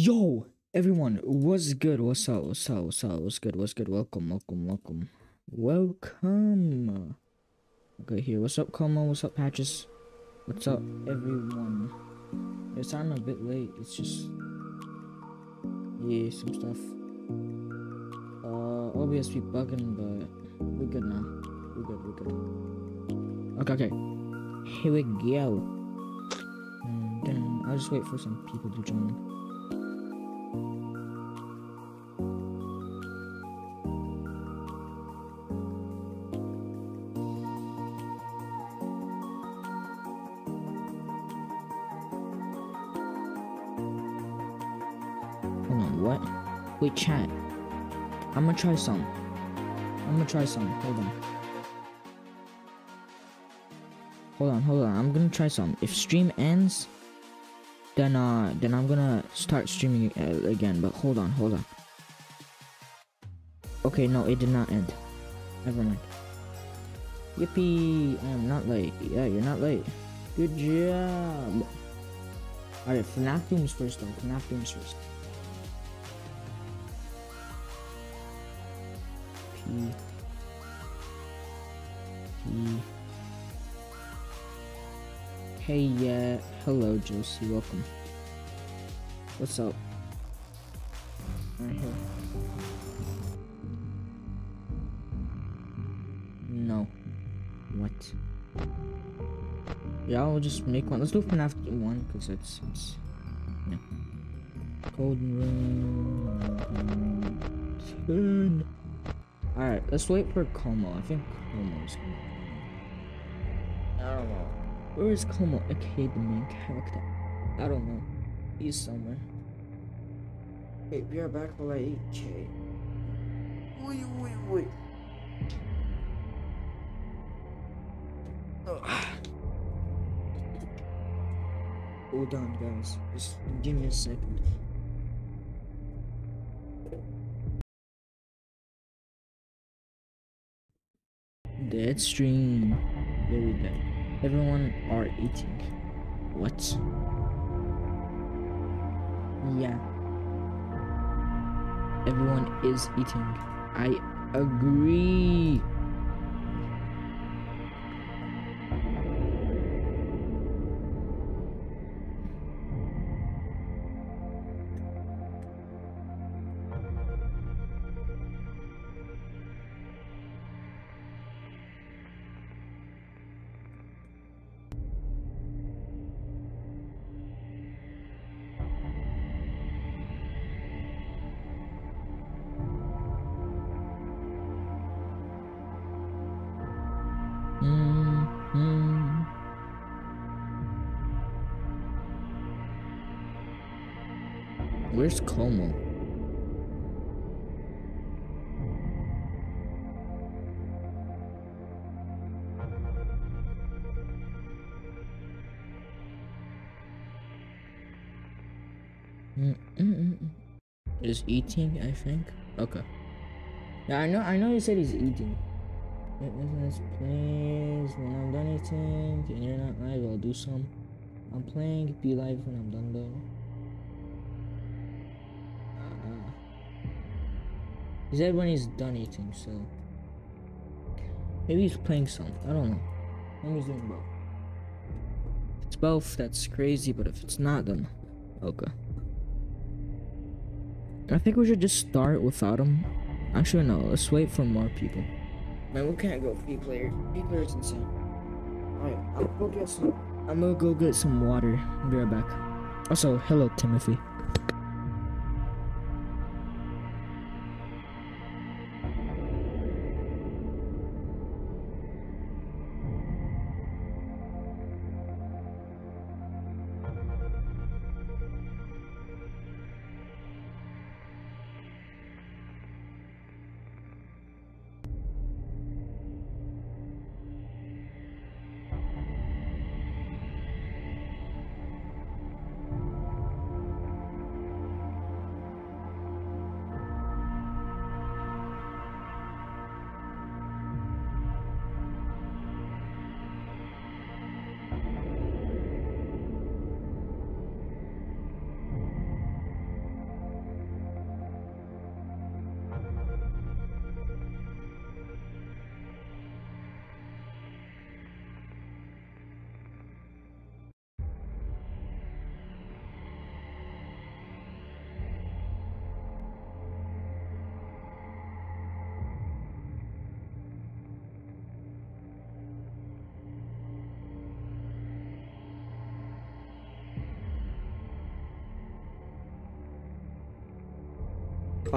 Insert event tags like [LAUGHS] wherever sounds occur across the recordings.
Yo, everyone, what's good? What's up? What's up? What's up? What's good? What's good? Welcome, welcome, welcome, welcome. Okay, here. What's up, Como? What's up, Patches? What's up, everyone? It's starting a bit late. It's just yeah, some stuff. Uh, OBS be bugging, but we're good now. We're good. We're good. Okay, okay. Here we go. And then I'll just wait for some people to join. Wait, chat. I'm gonna try some. I'm gonna try some. Hold on. Hold on, hold on. I'm gonna try some. If stream ends, then uh, then I'm gonna start streaming uh, again. But hold on, hold on. Okay, no, it did not end. Never mind. Yippee! I'm not late. Yeah, you're not late. Good job. Alright, FNAF Dooms first though. FNAF Dooms first. Hey yeah, hello Josie, welcome. What's up? Right here. No. What? Yeah, I'll just make one. Let's do FNAF 1 because it's, it's yeah. Golden Room. 10. Alright, let's wait for Como. I think Como's gonna. I don't know. Where is Como? Okay, the main character. I don't know. He's somewhere. Wait, we are back for like 8k. Wait, wait, wait. [SIGHS] Hold on, guys. Just give me a second. Dead stream. Very. Everyone are eating. What? Yeah. Everyone is eating. I agree. Mm-mm-mm. Is eating, I think. Okay. Yeah, I know. I know. You said he's eating. Fitness, please. When I'm done eating, and you're not live, I'll do some. I'm playing. Be live when I'm done though. Uh, he said when he's done eating, so maybe he's playing some. I don't know. Maybe he's doing both. If it's both, that's crazy. But if it's not, then okay. I think we should just start without him. Actually, no. Let's wait for more people. Man, we can't go free player. Free player's insane. Alright, gonna go get some. I'm gonna go get some water. I'll be right back. Also, hello, Timothy.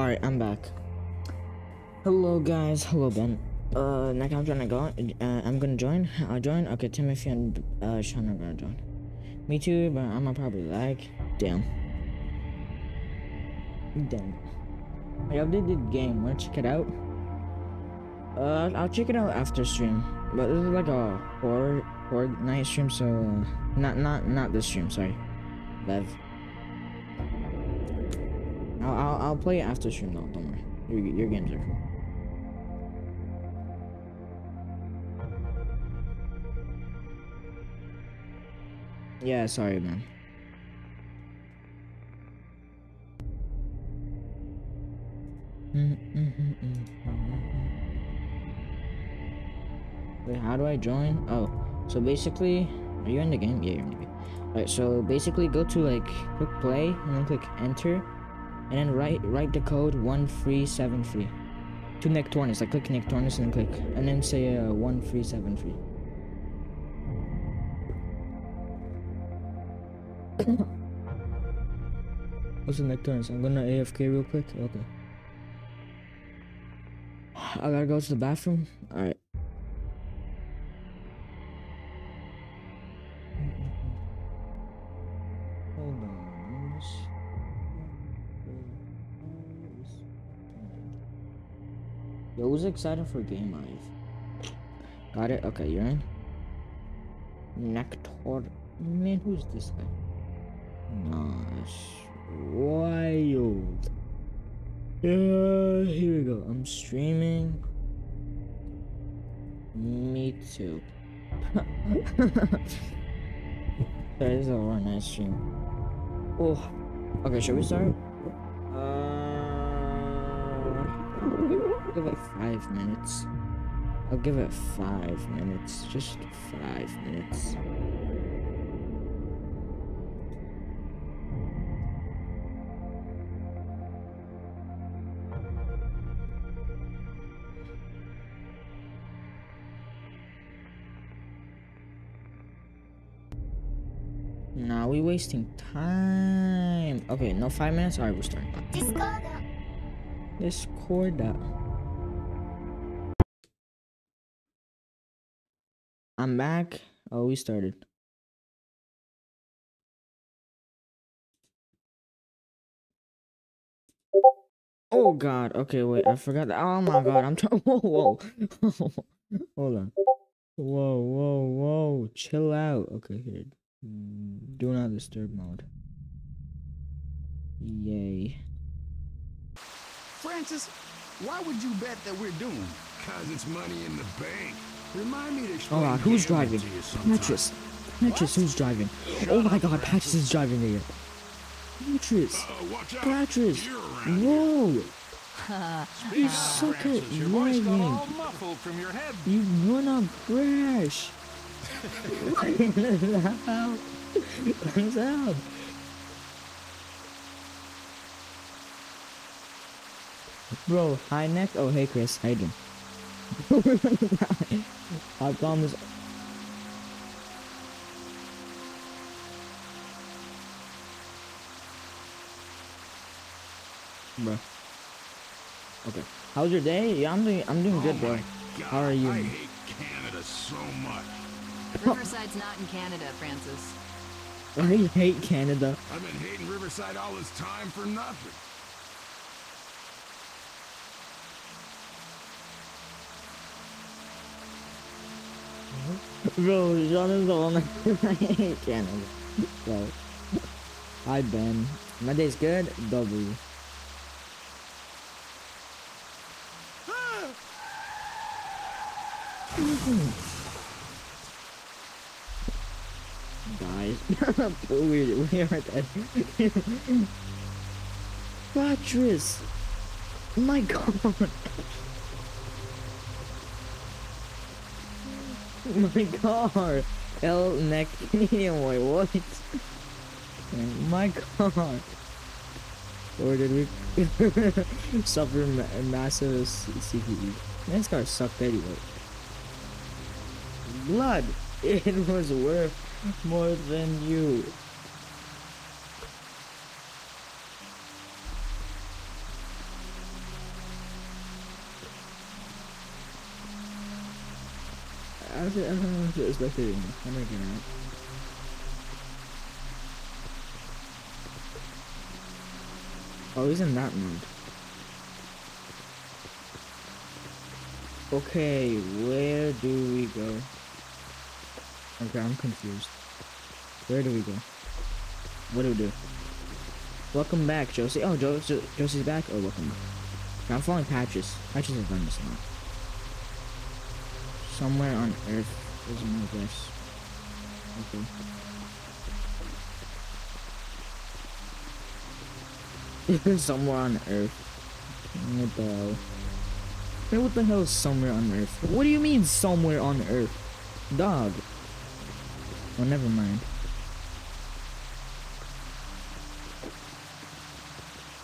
Alright, I'm back. Hello guys, hello Ben. Uh, next I'm trying to go. Uh, I'm gonna join. I'll join. Okay, Timothy and uh, Sean are gonna join. Me too, but I'm gonna probably like. Damn. Damn. I updated the game. Wanna check it out? Uh, I'll check it out after stream. But this is like a horror horror night stream, so uh, not not not this stream. Sorry, Lev. I'll, play it after stream though, don't worry. Your, your games are cool. Yeah, sorry, man. Wait, how do I join? Oh, so basically, are you in the game? Yeah, you're in the game. Alright, so basically go to like, click play, and then click enter, and then write write the code 1373 to Nectornus. Like click Nectornus and click, and then say uh, 1373. [COUGHS] What's the Nectornus? I'm gonna AFK real quick. Okay. I gotta go to the bathroom. Alright. Who's excited for Game Live? Got it? Okay, you're in. Nectar. Man, who's this guy? Nice. Wild. Yeah, here we go. I'm streaming. Me too. [LAUGHS] that is a nice stream. Oh, okay. Should we start? I'll give it five minutes. I'll give it five minutes. Just five minutes. Nah, we're wasting time. Okay, no five minutes. Alright, we're starting. Discord. I'm back. Oh, we started. Oh God. Okay, wait. I forgot that. Oh my God. I'm trying. [LAUGHS] Whoa, whoa. [LAUGHS] Hold on. Whoa, whoa, whoa. Chill out. Okay, here. Do not disturb mode. Yay. Francis, why would you bet that we're doomed? Cause it's money in the bank. Remind me to explain God, who's driving? to you sometime. Patches. Patches, who's driving? Oh my God, Patches is driving here. Uh, watch out. Patches. You're around here. Whoa. You suck at Francis, your voice got driving. all muffled from your head. You wanna crash. What's up? Bro, hi neck. Oh, hey Chris, how you doing? [LAUGHS] I promise. Bro. Okay. How's your day? Yeah, I'm doing. I'm doing Oh good, bro. God, How are you? I hate Canada so much. Riverside's not in Canada, Francis. [LAUGHS] I hate Canada. I've been hating Riverside all this time for nothing. Bro, Sean is the one I hate Canada. Bro. Hi, Ben. My day's good. W. Guys, [LAUGHS] we, we are dead. [LAUGHS] Beatrice! My god! [LAUGHS] My car! L neck [LAUGHS] Canadian boy, what? My god! Or did we [LAUGHS] suffer ma massive CPE? This car sucked anyway. Blood! It was worth more than you. That's it. It was. I'm making out. Oh, he's in that mood. Okay, where do we go? Okay, I'm confused. Where do we go? What do we do? Welcome back, Josie. Oh, jo jo Josie's back. Oh, welcome back. I'm following Patches. Patches has done this now. Somewhere on Earth is my guess. Okay. [LAUGHS] somewhere on Earth. What the hell? Hey, what the hell is somewhere on Earth? What do you mean somewhere on Earth? Dog. Oh, never mind.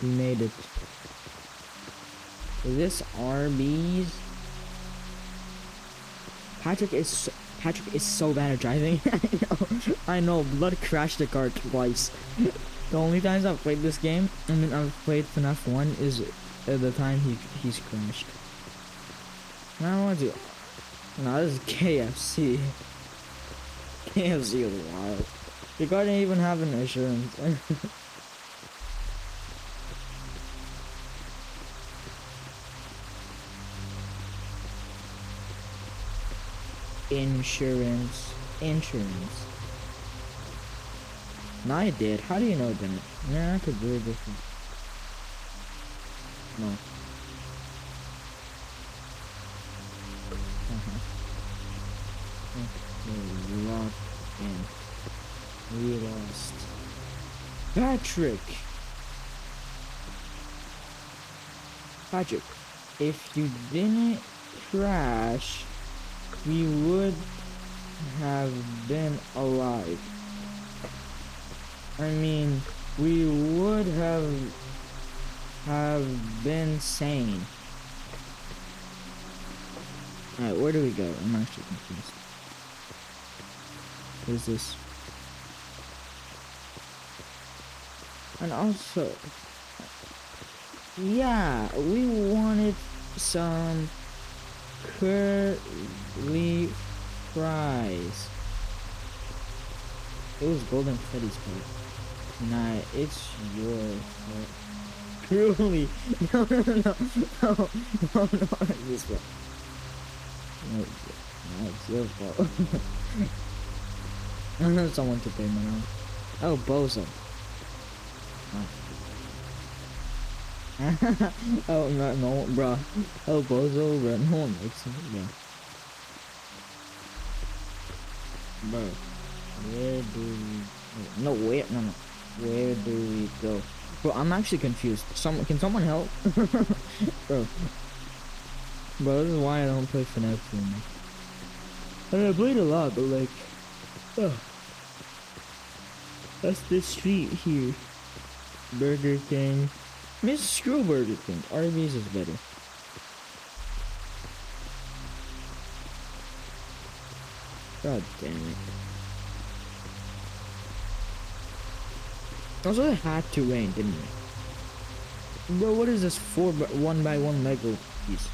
We made it. Is this Arby's? Patrick is so, Patrick is so bad at driving. [LAUGHS] I know. I know. Blood crashed the car twice. the only times I've played this game, I mean I've played FNAF 1 is at the time he he's crashed. Now I want to. No, this is KFC. [LAUGHS] KFC is wild. The You gotta even have an insurance. [LAUGHS] insurance. Insurance. No, I did. How do you know it didn't? Yeah, I could do it different. No. Uh-huh. Okay. We lost. Patrick! Patrick, if you didn't crash, we would have been alive. I mean, we would have have been sane. Alright, where do we go? I'm actually confused. What is this? And also, yeah, we wanted some curly fries. It was Golden Freddy's part. Nah, it's your fault. Truly. [LAUGHS] No, no, no, no, no, no, no, this one. No, no, it's your fault. [LAUGHS] Someone to my own. Oh, Bozo. Oh. Oh no, no, bro. Oh, Bozo, bro. No one makes it, bro. Where do we? No, where? No, no. Where do we go? Bro, I'm actually confused. Some can someone help? [LAUGHS] bro. Bro, this is why I don't play FNAF anymore. I mean, I played a lot, but like, oh, that's the street here. Burger King. I mean, screw Burger King. Arby's is better. God damn it. Also, it had to rain, didn't it? Bro, what is this four by one by one Lego piece?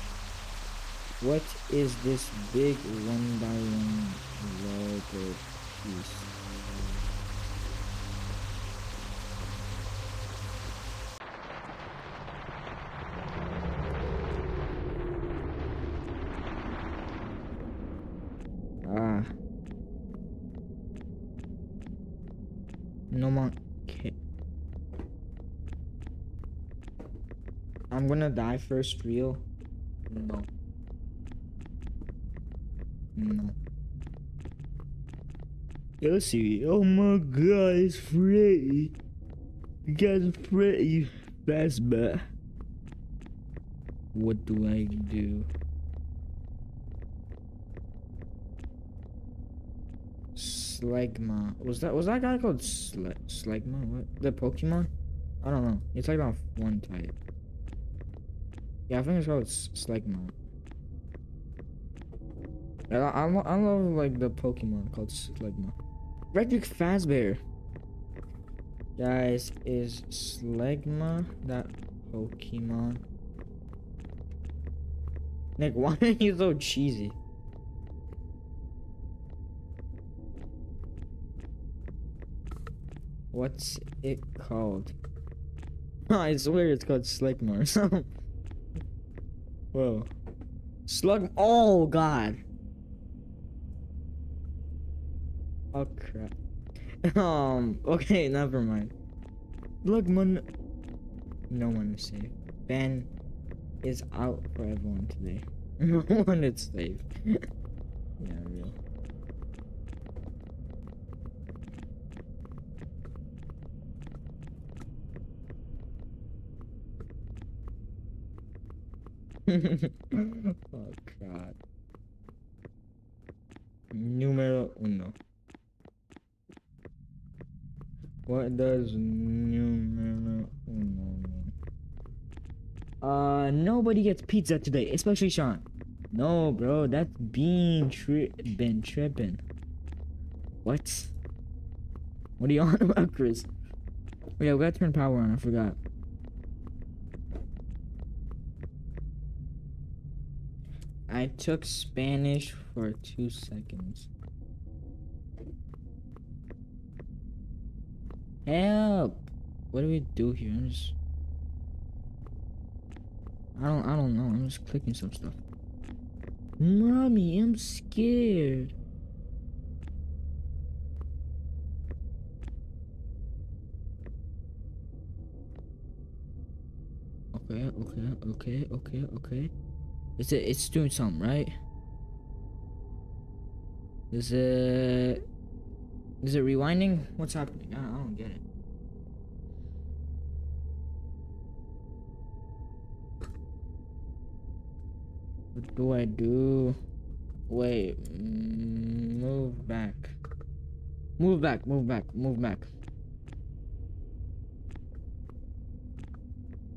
What is this big one by one Lego piece? Ah. No more. Okay. I'm gonna die first, real? No. No. Yo, see. Oh my god, it's Freddy. You guys are Freddy. Fazbear. What do I do? Slagma. Was that was that guy called Sle Slagma? What? The Pokemon? I don't know. You're talking about one type. Yeah, I think it's called Slegmon. I, I, I love like the Pokemon called Slegmon. Electric Fazbear. Guys, is Slegma that Pokemon? Nick, [LAUGHS] why are you so cheesy? What's it called? [LAUGHS] I swear it's called Slegma or something. Whoa. Slug. Oh, God. Oh, crap. [LAUGHS] Um, okay, never mind. Slugman. No one is safe. Ben is out for everyone today. [LAUGHS] No one is safe. [LAUGHS] yeah, real. Oh god. Numero uno. What does numero uno mean? Uh, nobody gets pizza today, especially Sean. No, bro, that's being tri- been tripping. What? What are you [LAUGHS] on about, Chris? Oh, yeah, we gotta turn power on. I forgot. I took Spanish for two seconds. Help! What do we do here? I'm just. I don't. I don't know. I'm just clicking some stuff. Mommy, I'm scared. Okay, okay, okay, okay, okay. Is it? It's doing something, right? Is it? Is it rewinding? What's happening? I, don't get it. What do I do? Wait, mm, move back. Move back, move back, move back.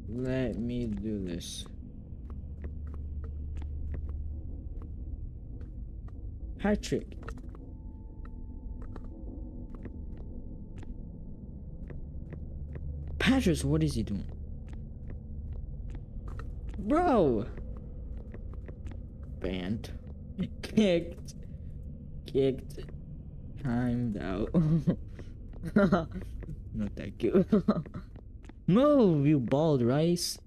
Let me do this. Patrick. Patrick, what is he doing? Bro! Banned. [LAUGHS] Kicked. Kicked. Timed out. Not that cute. Move, you bald rice.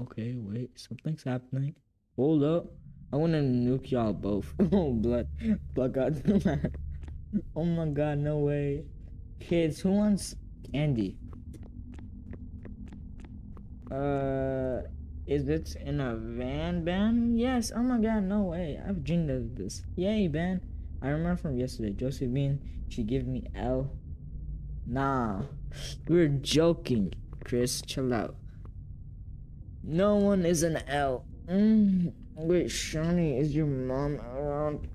Okay, wait, something's happening. Hold up. I wanna nuke y'all both. [LAUGHS] oh, blood. Blood god. [LAUGHS] oh my god, no way. Kids, who wants candy? Uh, is it in a van, Ben? Yes. Oh my god, no way. I've dreamed of this. Yay, Ben. I remember from yesterday. Josephine, she gave me L. Nah, we're joking. Chris, chill out. No one is an L. Mm. Wait, Shawnee, is your mom around?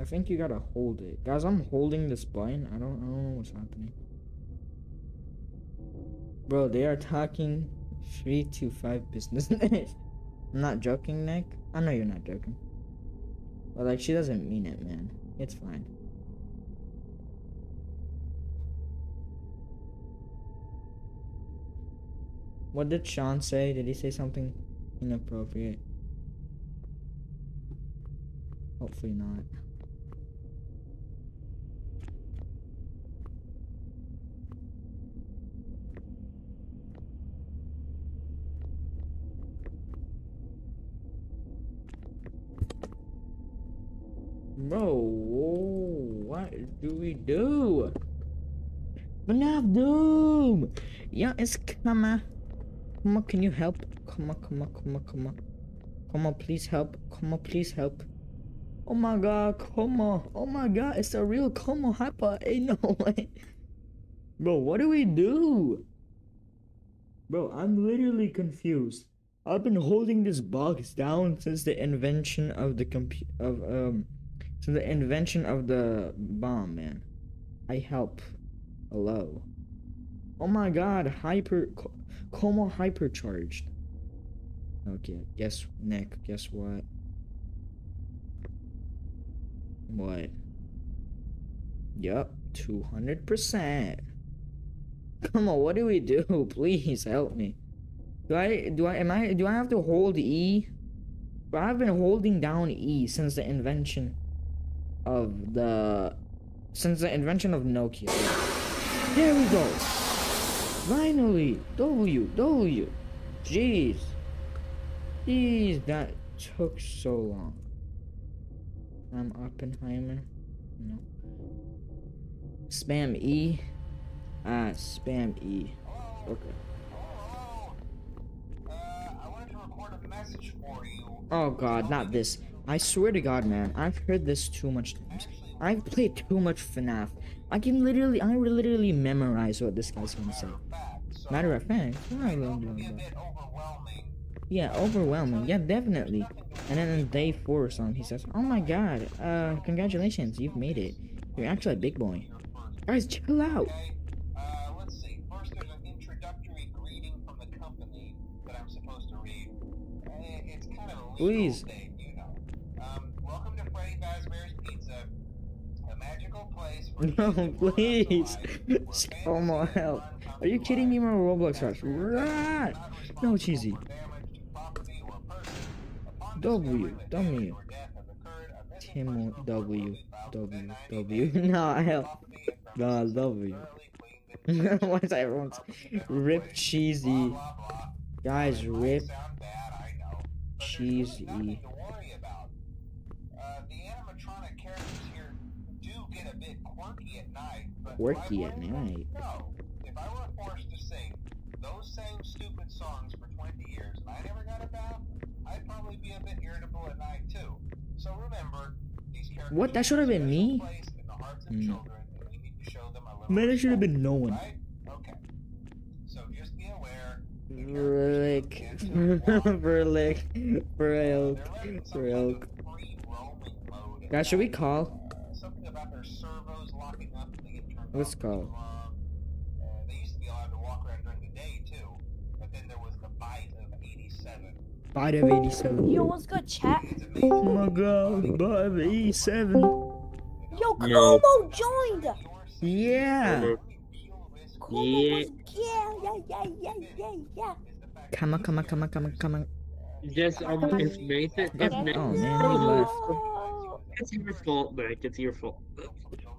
I think you gotta hold it. Guys, I'm holding this button. I don't, I don't know what's happening. Bro, they are talking three to five business [LAUGHS] minutes. I'm not joking, Nick. I know you're not joking. But like, she doesn't mean it, man. It's fine. What did Sean say? Did he say something inappropriate? Hopefully not. Bro, what do we do? FNAF Doom! Yeah, it's come on. Come on, can you help? Come on, come on, come on, come on. Come on, please help. Come on, please help. Oh my god, come on. Oh my god, it's a real Como Hyper. [LAUGHS] Ain't no way. Bro, what do we do? Bro, I'm literally confused. I've been holding this box down since the invention of the compu- of um since the invention of the bomb, man. I help. Hello. Oh my god, hyper Como hypercharged. Okay, guess Nick, guess what? What? Yup, 200%. Come on, what do we do? [LAUGHS] Please help me. Do I do I am I do I have to hold E? But I've been holding down E since the invention of the since the invention of Nokia. There we go. Finally, W W. Jeez. Jeez, that took so long. I'm Oppenheimer. No. Spam E. Ah, spam E. Okay. Oh god, not this. I swear to god, man, I've heard this too much times. I've played too much FNAF. I can literally, I literally memorize what this guy's gonna say. Matter of fact, blah, blah. yeah, overwhelming. Yeah, definitely. And then in day four or something, he says, "Oh my god, uh, congratulations, you've made it. You're actually a big boy." Guys, chill out. Uh, let's see. First, there's an introductory greeting from the company that I'm supposed to read. Eh, It's kind of a legal Please. thing, you know. Um, welcome to Freddy Fazbear's Pizza, a magical place for No, [LAUGHS] please. [LAUGHS] Oh fantasy help. Are you kidding me, my. Roblox rush? No, cheesy. W, W. Tim W W 90 W. [LAUGHS] No, premises W. thoroughly Why is everyone's rip cheesy? Guys, rip cheesy. Quirky at night. No. If I were forced to sing those same stupid songs for 20 years and I never got a bath, I'd probably be a bit irritable at night too. So remember, these characters What? That should have been me? place in the hearts of hmm. children, and we need to show them a little Man, it should have been no one. Right? Okay. So just be aware. Verlick. characters can still walk, Verlick. Verlick. they're letting some kind Verlick. Guys, should we call? Something about their servos locking up and they get turned Let's off for call. too long. Uh, they used to be allowed to walk around during the day too, but then there was the bite of '87. Bite of 87. Yo, what's good, chat? Oh my god, bite of 87. Yo, No. Como joined! Yeah. Como Yeah. was, yeah, yeah, yeah, yeah, yeah, yeah. Come on, come on, come on, come on, come on. Just um, it's Nathan. It's Oh, Nathan. man, he left. No. It's your fault, Nick. It's your fault.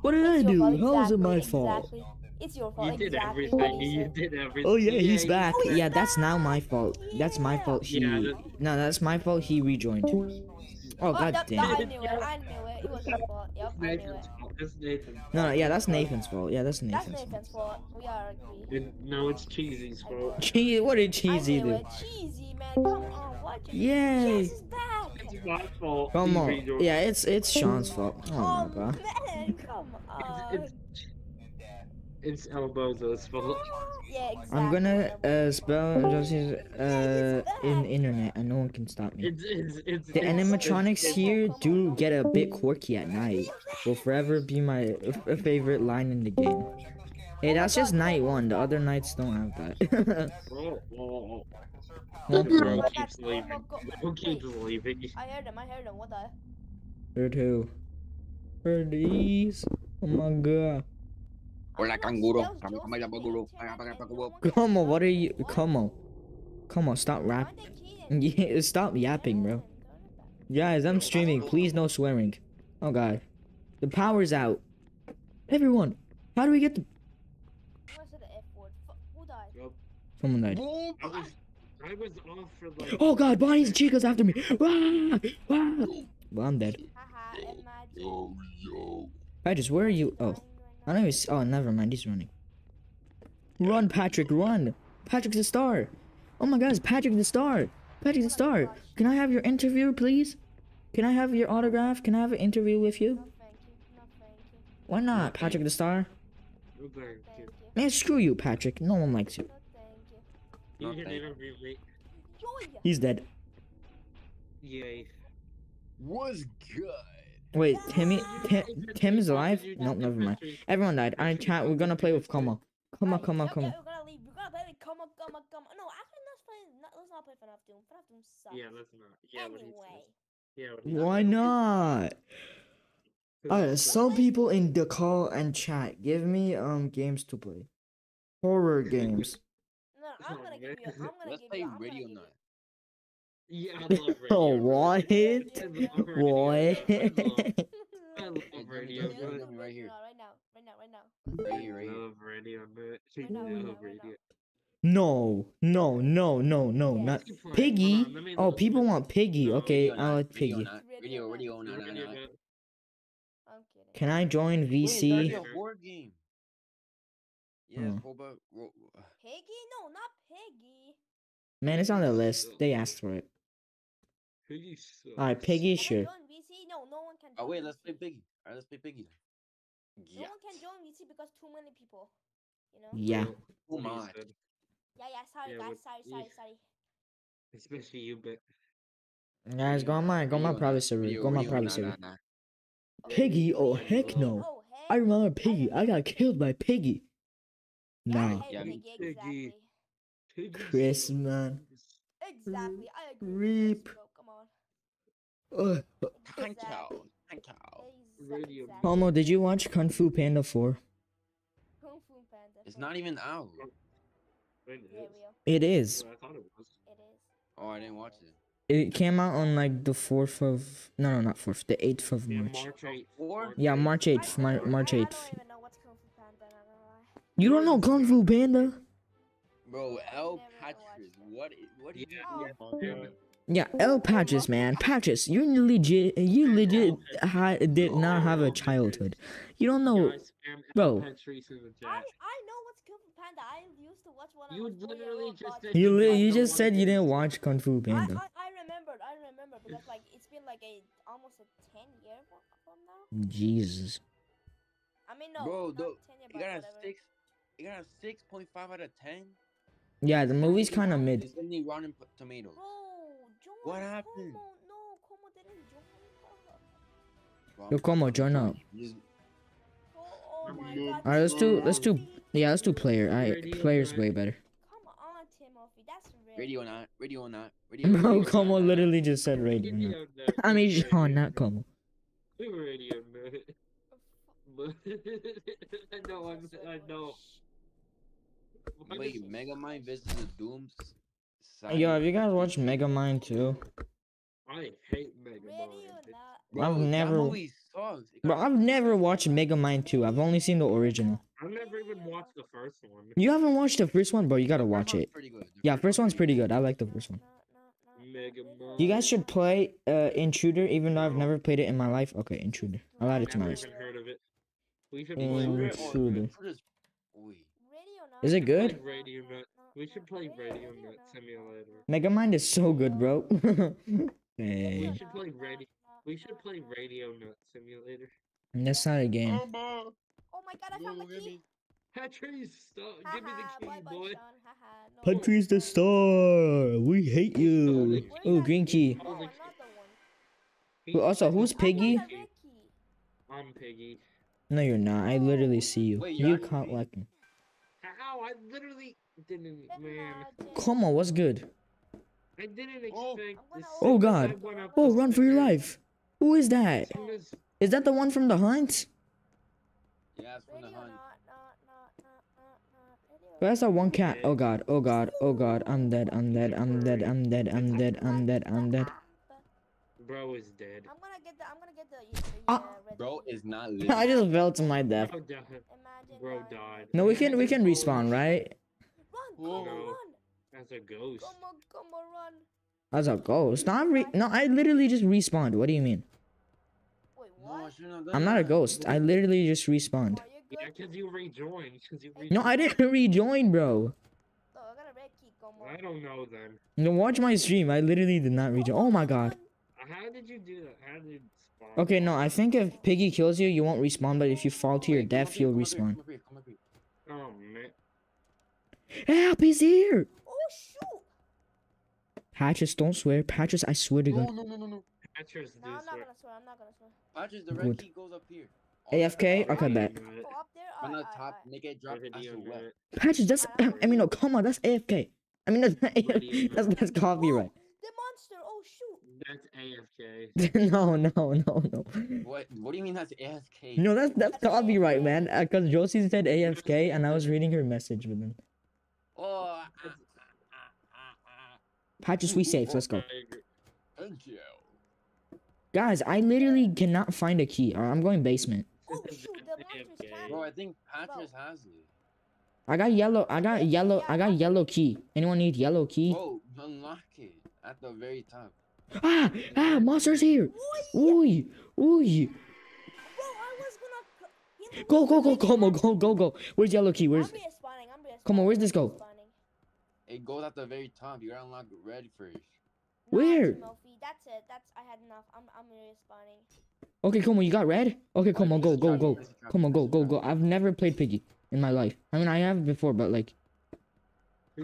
What did I It's your do? fault, How is it my fault? Exactly. It's your fault. You did exactly. everything. You did everything. Oh yeah, he's you- back. Oh, he's Yeah, that's now my back. fault. That's my fault. He Yeah, that- no, that's my fault. He rejoined. Oh Oh, god that, damn. that, I knew it. I knew it. It was your fault. Yep, I knew Nathan's it. fault. It's Nathan. No, no, yeah, that's Nathan's fault. Yeah, that's That's Nathan's fault. Nathan's fault. We are agree. It- No, it's Cheesy's fault. Che- what did I Cheesy knew do? it. Cheesy, man. Come on. What? Yay! Yes, is back. It's my fault. Come on. Yeah, it's it's Sean's fault. Oh my Oh, god. man. Come on. It's, it's Elbozo's fault. Yeah, exactly. I'm gonna uh, spell Josie's uh in back. internet and no one can stop me. It's it's it's. The it's- animatronics it's- here do get a bit quirky at night. Will forever be my f- favorite line in the game. Hey, that's just night one. The other nights don't have that. Oh, oh. Huh? Bro keeps leaving. Bro keeps leaving. I heard him. I heard him. What the? Heard who? Heard these? Oh my god. Hola, I don't know, canguro. that was Kami Joseph kami lang Lee. paguro. Turn Kaya that pa kaya thing paguro. on. Come on, what are you? Come on. Come on, stop rap. Aren't they cheating? [LAUGHS] Yeah, stop yapping, bro. Turn it back. Guys, I'm streaming. Please no swearing. Oh god. The power's out. Everyone, how do we get the Who said the F word? Fu- Who died? Someone died. Boom! I was I was off for like. Oh god, Bonnie's and Chica's after me. Ah, ah. Well, I'm dead. Haha. Yo, yo. Patrick, where are you? Oh, I don't even see. Oh, never mind. He's running. Run, Patrick, run. Patrick's the star. Oh my god, it's Patrick the star. Patrick the star. Can I have your interview, please? Can I have your autograph? Can I have an interview with you? No, thank you. No, thank you. Why not, Patrick the star? Oh, thank you. Thank you. Man, screw you, Patrick. No one likes you. No, thank you. You can Okay. interview me. Joy! He's dead. Yay. Was good. Wait, Timmy, Tim, Tim is alive? Nope, never mind. Everyone died. I chat. We're gonna play with Como. Come on, Right, come on, okay, come. We're gonna leave. We're gonna play like come on, come on, come on. No, actually, let's play. Not, let's not play FNAF Doom. FNAF Doom sucks. Yeah, that's not. Yeah, anyway. Yeah, Why not? Alright, some people in the call and chat give me um games to play. horror games. No, I'm gonna give you. I'm gonna Let's give play you. I'm gonna Radio give Yeah, I [LAUGHS] love radio. Oh, Nut. what? I love radio What? I love- [LAUGHS] I love Hey, radio Jimmy, Yeah, Jimmy, Nut. let's Jimmy, go right here. Right now, right now, right now. Right here, right here. Love radio nut. [LAUGHS] Right now, right Love now, right radio. no, no, no, no, no, Yes. not Piggy. On, me Oh, look. people want Piggy. No, Okay, I like Piggy. Radio, radio, Radio no, no, no. Nut. I'm kidding. Can I join Wait, VC? that's a board game. Hmm. Yes, Oh. Boba. Ro- Piggy? No, not Piggy. Man, it's on the list. They asked for it. Piggy sucks. Alright, Piggy, Can sure. join VC? No, no one can. Oh wait, let's play VC. Piggy. Alright, let's play Piggy. then. No Yeah. one can join VC because too many people. You know. Yeah. Well, Oh my. Yeah, yeah. Sorry, Yeah, guys. Sorry, yeah. sorry, sorry. Especially you, but Guys, go on my go on my Radio private server. Go on my Radio, private nah, server. nah, nah. Piggy? Oh heck oh, no. Oh. I remember Piggy. I got killed by Piggy. Yeah, I Nah. hate Yeah, Piggy, Piggy. exactly. Chris, man. Exactly. I agree. Reap. Come on. Ugh. Thank Exactly. you. Thank you. Homo, did you watch Kung Fu Panda 4? Kung Fu Panda. It's not even out. Oh, wait, it Yeah, is. real. It is. Well, I thought it was. It is. Oh, I didn't watch it. It came out on like the 4th of. No, no, not 4th. The 8th of Yeah, March. March 8th. Yeah, March 8th. don't Mar- even- March I, you don't know Kung Fu Panda? Bro, El Patches. What is what is yeah. yeah, Patches, man. Patches, you legit you legit ha did not have a childhood. You don't know Bro. I, I know what's Kung Fu Panda. I used to watch one You literally just said you, li you just said you didn't watch Kung Fu Panda. I, I, I I remember because like it's been like a almost a 10 year from now. Jesus. I mean no. Bro, though, you got a stick. It got a six point five out of ten. Yeah, the movie's kind of mid. It's only Rotten Tomatoes. Bro, John, what happened? Como, no, Como didn't join. Yo, Como, join up. Oh, oh my God. All right, let's do let's do yeah let's do player. I right, player's way better. Come on, Timothy, that's radio. Radio not, radio or not, radio. Bro, Como literally just said radio. radio not. I mean, Sean, not Como. Radio, man. [LAUGHS] no, I'm, I know. Why Wait, does- Megamind versus the Dooms. Yo, have you guys watched Megamind too? I hate Mega Radio Mind. I've never- That movie sucks. It Bro, I've never watched Megamind 2. I've only seen the original. I've never even watched the first one. You haven't watched the first one, bro. You gotta watch it. good. Yeah, first one's pretty good. I like the first one. no, no, no, Mega Mind. You guys should play uh Intruder, even though I've never played it in my life. Okay, Intruder. I'll add it to my Never list. even Is it good? play Radio We should play Radio Nut Simulator. Megamind is so good, bro. [LAUGHS] We should play Radio. We should play Radio Nut Simulator. that's not a game. Oh, oh my god, I found the key. Patrice, stop! Give me the key, bye bye, boy. Sean. No. Patrice the star. We hate you. Oh, that green key. Oh, Oh, another the- one. Who- also, who's Piggy? the red key. I'm Piggy. No, you're not. I literally see you. Wait, You you're caught actually- like How? I literally didn't, man. imagine- Come on, what's good? I didn't Oh. expect. I'm this gonna Oh, God. I went up Oh, run for your life. Who is that? As soon as- Is that the one from the hunt? Yeah, it's from the hunt. That's that one cat. Oh god. Oh god. Oh god. I'm dead. I'm dead. I'm dead. I'm dead. I'm dead. I'm dead. I'm dead. Bro is dead. I'm gonna get the. I'm gonna get the. the, Ah. uh, Bro is not [LAUGHS] living. I just fell to my death. Bro died. Bro died. No, we can we can respawn, right? Run, Whoa. come on, run. As a ghost. Come on, come on, run. As a ghost. No, I re- no, I literally just respawned. What do you mean? Wait, I what? shouldn't have done I'm not a ghost. I literally just respawned. Are Yeah, cause you rejoined. Cause you rejoined. No, I didn't [LAUGHS] rejoin, bro. Oh, I got a red key. I don't know then. No, watch my stream. I literally did not rejoin. Oh my god. How did you do that? How did you spawn? Okay, no, I think if Piggy kills you, you won't respawn, but if you fall to your Wait, come up death, you'll come here, respawn. Come here, come here. Oh man. Help, he's here! Oh shoot! Patches, don't swear. Patches, I swear to God. no, no, no, no. Patrice No, I'm this not way. gonna swear. I'm not gonna swear. Patches, the red Good. key goes up here. Oh, AFK? Okay, bet. Oh, up there. On the Alright, top, alright, make it drop. I Video Patches, that's. I mean, no, come on, that's AFK. I mean, that's, What do you that's, that's copyright. Oh, the monster. Oh shoot. That's AFK. [LAUGHS] no, no, no, no. What? What do you mean that's AFK? No, that's that's copyright, man. Uh, Cause Josie said AFK, and I was reading her message with them. Oh. ah, ah, ah, Patches, we safe. Let's go, I agree. Thank you. guys. I literally cannot find a key. I'm going basement. Oh shoot, the monster's AFK. camping. Bro, I think Patras has it. I got yellow. I got yellow. I got yellow key. Anyone need yellow key? Bro, unlock it at the very top. Ah, ah, monsters here. Oi, Ooh, ooh. Bro, I was gonna. c- he Go, go, go, making go, go, go, go. Where's yellow key? Where's? I'm respawning. I'm respawning. Come on, where's this go? It goes at the very top. You gotta unlock red first. Where? That's it. That's I had enough. I'm I'm respawning. Okay, come on. You got red? Okay, come on. Go, go, go. Where's the trap? Come on, go, go, go. I've never played Piggy in my life. I mean, I have before, but like.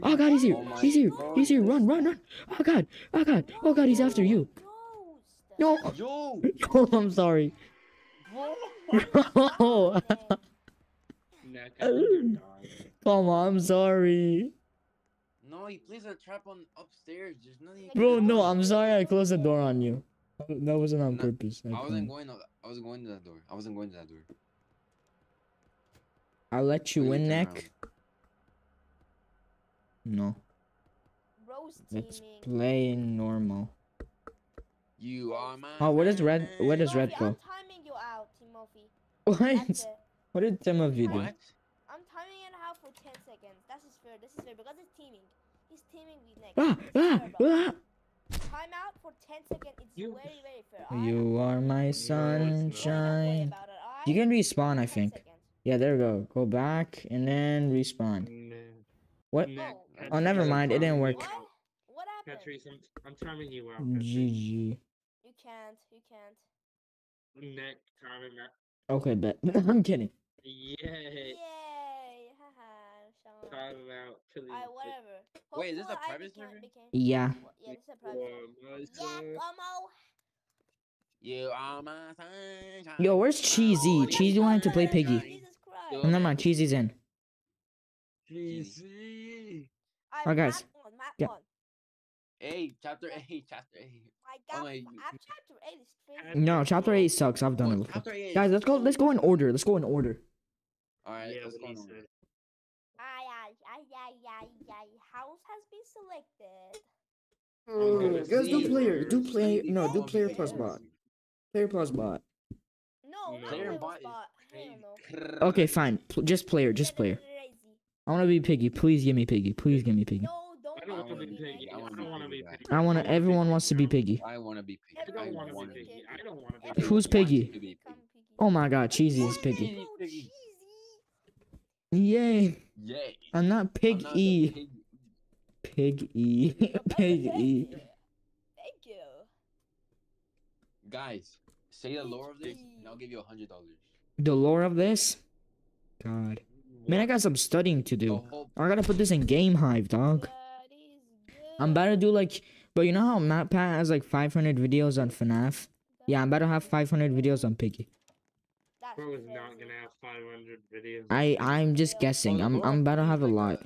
Oh God, he's here. Oh He's here. God. He's here. Run, run, run. Oh God. Oh God. Oh God, he's after you. No. Yo! [LAUGHS] Oh, I'm sorry. Oh, Neck, I think you're dying. [LAUGHS] come on. I'm sorry. No, he plays a trap on upstairs. There's nothing. Bro, no. I'm sorry I closed the door on you. That wasn't on No, purpose. I I wasn't going. To, I wasn't going to that door. I wasn't going to that door. I'll let you Wait, win, Nick. Around. No. Rose Let's teaming. play normal. You are my. Oh, where does red- where does red Timothy, go? I'm timing you out, Timothy. [LAUGHS] What? What did Timothy do? What? I'm timing it out for 10 seconds. That's his fair. This is fair because it's teaming. He's teaming with Nick. Ah, ah, fair, ah. Time out for 10 seconds. It's You- very, very fair. alright? You are my not. Don't worry sunshine. about? You can respawn, I think. seconds. Yeah, there we go. Go back and then respawn. Nah. What? Neck, Oh. Oh, never mind, it didn't work. What? out. What happened? Patrice, I'm, I'm timing you out. Patrice. GG. You can't. You can't. Neck, timing out. Okay, bet. [LAUGHS] I'm kidding. Yay! Yay! Haha, Sean. Out. Alright, whatever. Wait, is this a private server? became- Yeah. Yeah, this is a You private are server. my Yeah, son. come on. You are my sunshine. Yo, where's my Cheesy? Cheesy wanted to play. Piggy. Jesus Christ. Yo. Oh, never mind. Cheesy's in. GC. Alright, Oh, guys. One, Yeah. one. Hey, chapter eight, chapter eight. My Oh God, my- I'm chapter eight is crazy. No, chapter 8 sucks. I've done Oh, it before. eight. Guys, let's go. Let's go in order. Let's go in order. All right, Yeah, let's go. he on. said. Ay, ay, ay, ay, ay, ay. House has been selected. gonna Guys, do player. Do play. No, do Oh, player plus bot. Player plus bot. No, No. Player Player bot. Okay, fine. Pl- just player. Just player. Crazy. I want to be Piggy. Please give me Piggy. Please give me Piggy. No, don't I don't want want to to be piggy. I I don't want to be piggy. piggy. I want to. Everyone wants to be Piggy. I want to be piggy. I don't want to be piggy. piggy. I don't want to be Everyone Who's piggy. Piggy? To be Become piggy. piggy. Oh my God, Cheesy is Piggy. no, Piggy. Yay! Yay. I'm not I'm Pig E. piggy. Pig E. Pig E. Thank you. Guys, say the lore of this, and I'll give you a hundred dollars. The lore of this. God, man, I got some studying to do. whole I gotta put this in Game Hive, dog. That is good. I'm about to do like, but you know how MatPat has like 500 videos on FNAF? Yeah, I'm about to have 500 videos on Piggy. That's Bro is not gonna have 500 videos. I I'm just guessing. I'm I'm about to have a lot.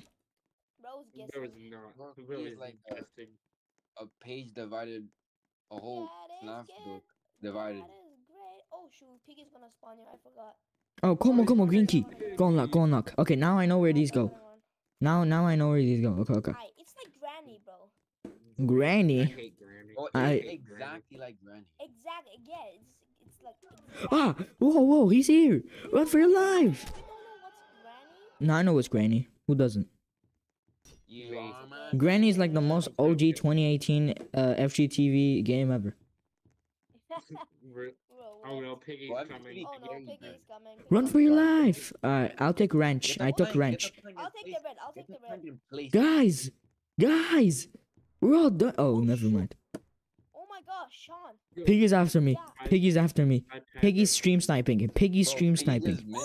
Bro's Bro is not. Bro, Bro is is like a- a page divided, a whole That is FNAF book divided. That is great. Oh shoot, Piggy's gonna spawn here. I forgot. Oh, come on, come on, green key. Go unlock, go unlock. Okay, now I know where these go. Now now I know where these go. Okay, okay. Aye, it's like Granny, bro. I Granny. hate Granny. Oh, I- exactly like Granny. Exactly. Yeah, it's it's like. Ah, whoa, whoa, he's here. Run for your life. You don't know what's Granny? No, I know it's Granny. Who doesn't? You Wait. are my Granny is like the most OG 2018 uh, FGTV game ever. [LAUGHS] [LAUGHS] Re- Bro, Oh no, Piggy's What? coming. Oh no, Piggy's coming. Run for your life. Alright, I'll take wrench. I took plank, wrench. I'll take the red. I'll take the the red. Guys, guys, we're all done. Oh, Oh, never mind. Oh my gosh, Sean. Piggy's after me. Yeah. Piggy's after me. I Piggy's stream sniping. Piggy's stream sniping. Oh, me.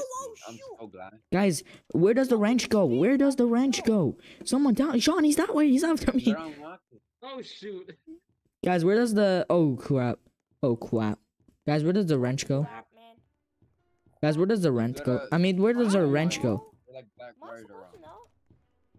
I'm shoot. so glad. Guys, where does the wrench go? Where does the wrench go? Someone down. Sean, he's that way. He's after me. Oh shoot. Guys, where does the oh crap? Oh crap. Guys, where does the wrench go? Guys, where does the wrench go? I mean, where does the wrench go? They're like black Am I right supposed around. to know?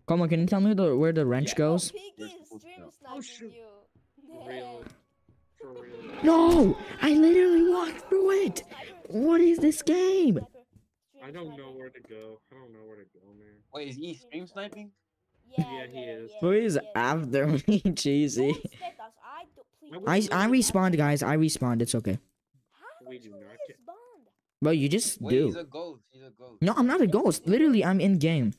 Come on, can you tell me the, where the wrench Yeah. goes? Piggy You're is supposed to stream know. sniping oh, shoot. you. Real. [LAUGHS] For real. No! I literally walked through it! What is this game? sniper, I don't know where to go. I don't know where to go, man. Wait, is he stream sniping? Yeah, Yeah, he is. Who is yeah. after me, [LAUGHS] cheesy? Don't expect us. I. I don't I, I would- expect us. respawned, guys. I respawned. It's okay. How We do not get- Bro, you just Wait, he's do. a ghost. He's a ghost. No, I'm not a ghost. Literally, I'm in game.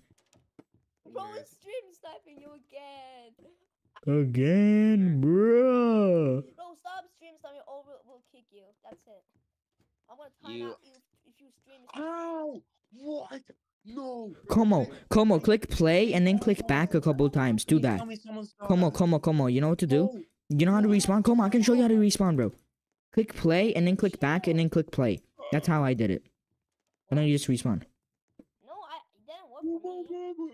Bro, Yeah. it's stream sniping you again. Again, bro. Bro, stop stream sniping or we'll, we'll kick you. That's it. I'm gonna time You- out you if you stream sniping. Ow! What? No. Como, Como, click play and then click back a couple times. Do that. tell me someone saw Como, that. Como, Como. You know what to do? You know how to respawn? Como, I can show you how to respawn, bro. Click play and then click back and then click play. That's how I did it. And then you just respawn. No, I didn't work for me.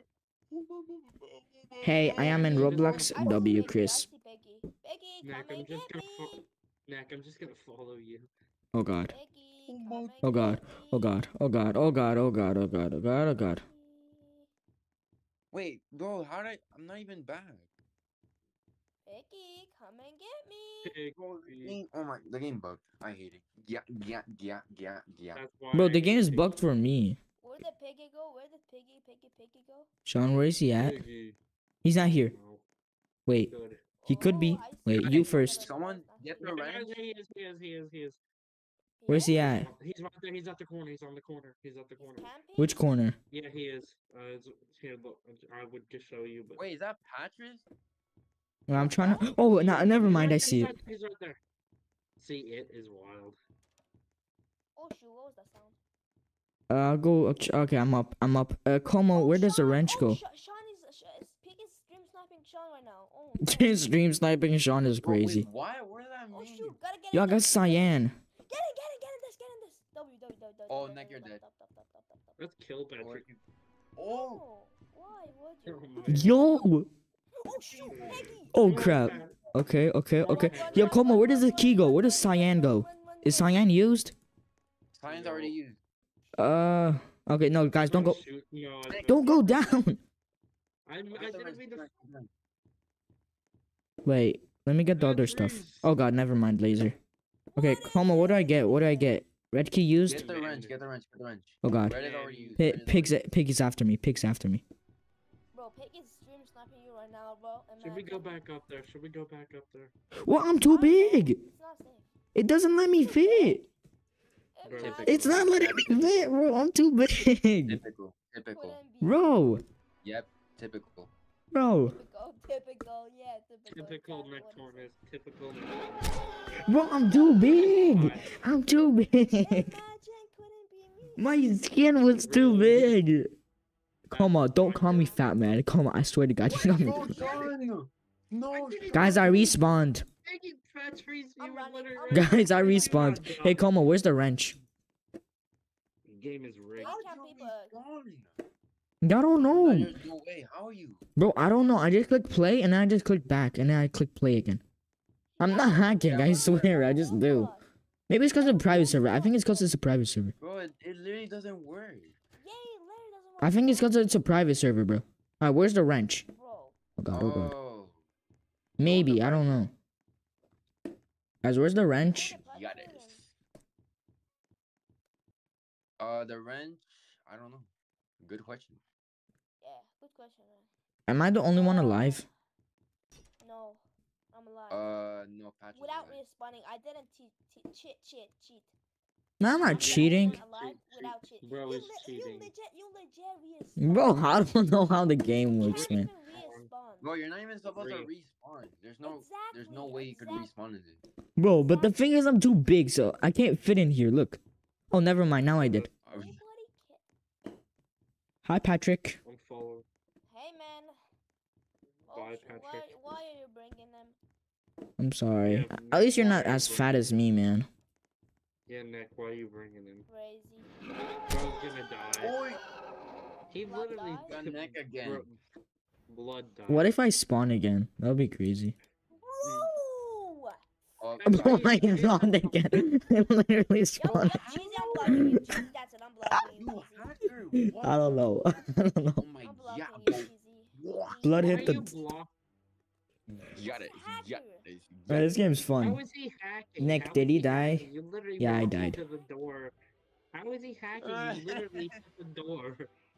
Hey, I am in Roblox. W, Chris. see Peggy. Peggy, Nack, come I'm just gonna fo- I'm just gonna follow you. Oh god. Oh come my- and Oh, oh god. Oh god. Oh god. Oh god. Oh god. Oh god. Oh god. Oh god. Wait, bro, how did I... I'm not even back. Peggy, come and get me. The game, oh my, the game bugged. I hate it. Yeah, yeah, yeah, yeah, yeah. Bro, the game is bugged for me. Where did Peggy go? Where did Peggy, Peggy, Peggy go? Sean, where is he at? He's not here. Wait. He could be. Oh, I see. Wait, you first. that Someone get the Yeah, wrench. He is, he is, he is, he is. Where's he at? He's right there, he's at the corner, he's on the corner, he's at the corner. Which corner? Yeah, he is. Uh, it's, here, look, I would just show you, but... Wait, is that Patras? Well, I'm trying to. Oh, no, never mind. I see it. He's right there. See, it is wild. Oh shoot, what was that sound? Uh, I'll go. Okay, I'm up. I'm up. Uh, Como, Oh, where does the wrench oh, go? Sha- Sean is, Sh- is Pig is stream sniping Sean right now. Oh. Stream sniping Sean is Bro, wait, crazy. why? What does that oh shoot, gotta get Yo, I got this, get in cyan. Get in, get in, get in this, get in this. W, W, W, W. Oh, W, Nick, you're dead. Let's kill Or Patrick. you- Oh! Oh, why would you? Oh my Yo. Oh shoot, Peggy. Oh Come on, crap. Okay, okay, okay. run, run, Yo, run, Como, where does the key go? Where does cyan go? run, run, Is cyan used? Science already used. Uh. Okay, no, guys, don't go. shoot- No, I- Don't go down. I'm, I Get the didn't wrench, mean get to. the wrench. Wait, let me get the other stuff. Oh god, never mind, laser. Okay, Como, what do I get? What do I get? Red key used? Get the wrench, get the wrench, get the wrench. Oh god. Red is already used. Pi pigs, pig is after me. Pig's after me. Bro, Pig is stream sniping you right now, bro. Should we go back up there? Should we go back up there? Well, I'm too big. It's not safe. It doesn't let me fit. Bro, It's not letting me fit, bro. I'm too big. Typical, typical. couldn't be- Bro, Yep, typical. bro, Typical, typical, yeah, typical. Typical exactly what it Nectornus. is. Typical Nectornus. bro. I'm too big. I'm too big. Imagine couldn't be me. My skin was too big. Come on, don't call me fat man. Come on, I swear to God, you got me. No, Sean! No, Guys, I respawned. Thank you, Patrice. I'm You were running, literally I'm right Guys, I [LAUGHS] there. respawned. God, Hey, Como, where's the wrench? Game is rigged. How How'd can you people- respawn? I don't know. no way. How are you? Bro, I don't know. I just click play and then I just click back and then I click play again. I'm not hacking, I swear. I just do. Maybe it's because of the private server. I think it's because it's a private server. Bro, it, it literally doesn't work. Yeah, it literally doesn't work. I think it's because it's a private server, bro. Alright, where's the wrench? Oh god, oh god. Oh, Maybe, I don't know. Guys, where's the wrench? got it. Uh, the wrench? I don't know. Good question. Yeah, good question. Man. Am I the only one alive? No, I'm alive. Uh, no, Patrick. without respawning, I didn't cheat, cheat, cheat, cheat, cheat. No, I'm I'm not cheating. Cheat. Bro you cheating. You legit, you legit. Bro, [LAUGHS] I don't know how the game works, man. Bro, you're not even supposed to Agree. respawn. There's no, there's no way you could exactly. respawn in it. Bro, but the thing is, I'm too big, so I can't fit in here. Look. Oh, never mind. Now I did. Nobody ca- Hi, Patrick. I'm following. Hey man. Oh, Bye, sh- why, Patrick. why are you bringing them? I'm sorry. At least you're not as fat as me, man. Yeah, Nick, why are you bringing him? Crazy. Bro's gonna die. Boy, He Blood literally died? Got took Nick again. blood died. What if I spawn again? That would be crazy. Woo! oh, I'm Oh my sorry. god, again. I [LAUGHS] literally Yo, yo, spawned. I'm you. Cheesy, that's it. I'm blocking you. you Cheesy. hacker. What? I don't know. [LAUGHS] I don't oh know. Oh my god, you, bro. Cheesy. What? Blood hit the. Block- Got it. Got Hacker. it. Bro, this game's fun. is he hacking? Nick, How did is he die? You literally Yeah, I died. into the door. How is he hacking? You [LAUGHS] literally hit the door.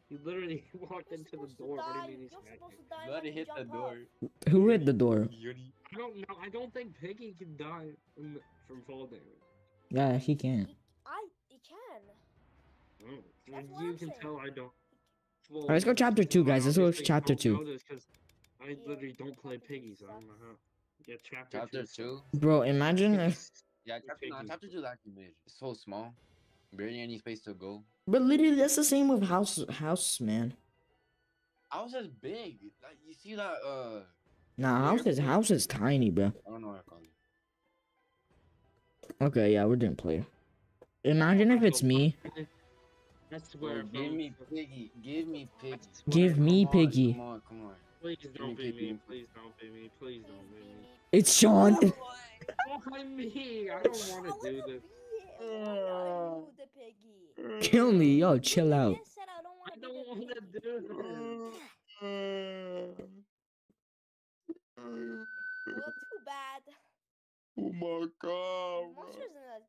You literally [LAUGHS] walked into the door. What do you mean he's You're hacking? supposed to die Let when it you hit the door. off. Who hit the door? I don't know. I don't think Piggy can die from, the- from fall damage. Yeah, he can. He- I, he can. Mm. That's As what you can saying. tell, I don't. Well, let's go chapter two, guys. Let's go obviously chapter don't two. Know this 'cause I literally don't play chapter two Piggy, so I don't know sucks. how. Yeah, chapter, Chapter two. two. Bro, imagine if. [LAUGHS] Yeah, chapter, nah, Piggy. chapter two is actually mid. It's so small. Barely any space to go. But literally, that's the same with House, House, man. House is big. Like you see that? Uh, Nah, House is House is tiny, bro. I don't know what I call it. Okay, yeah, we're doing player. Imagine if it's me. That's where. Give me piggy. Give me piggy. Give me Come on, Piggy. Come on, come on. Please don't be me. Please don't be me. Please don't be me. It's Sean. Why me? I don't want to do this. be here. You uh. the? Kill me, yo, chill out. I don't want to don't want be to the piggy. do this. Well, too bad. Oh my god. Monsters in the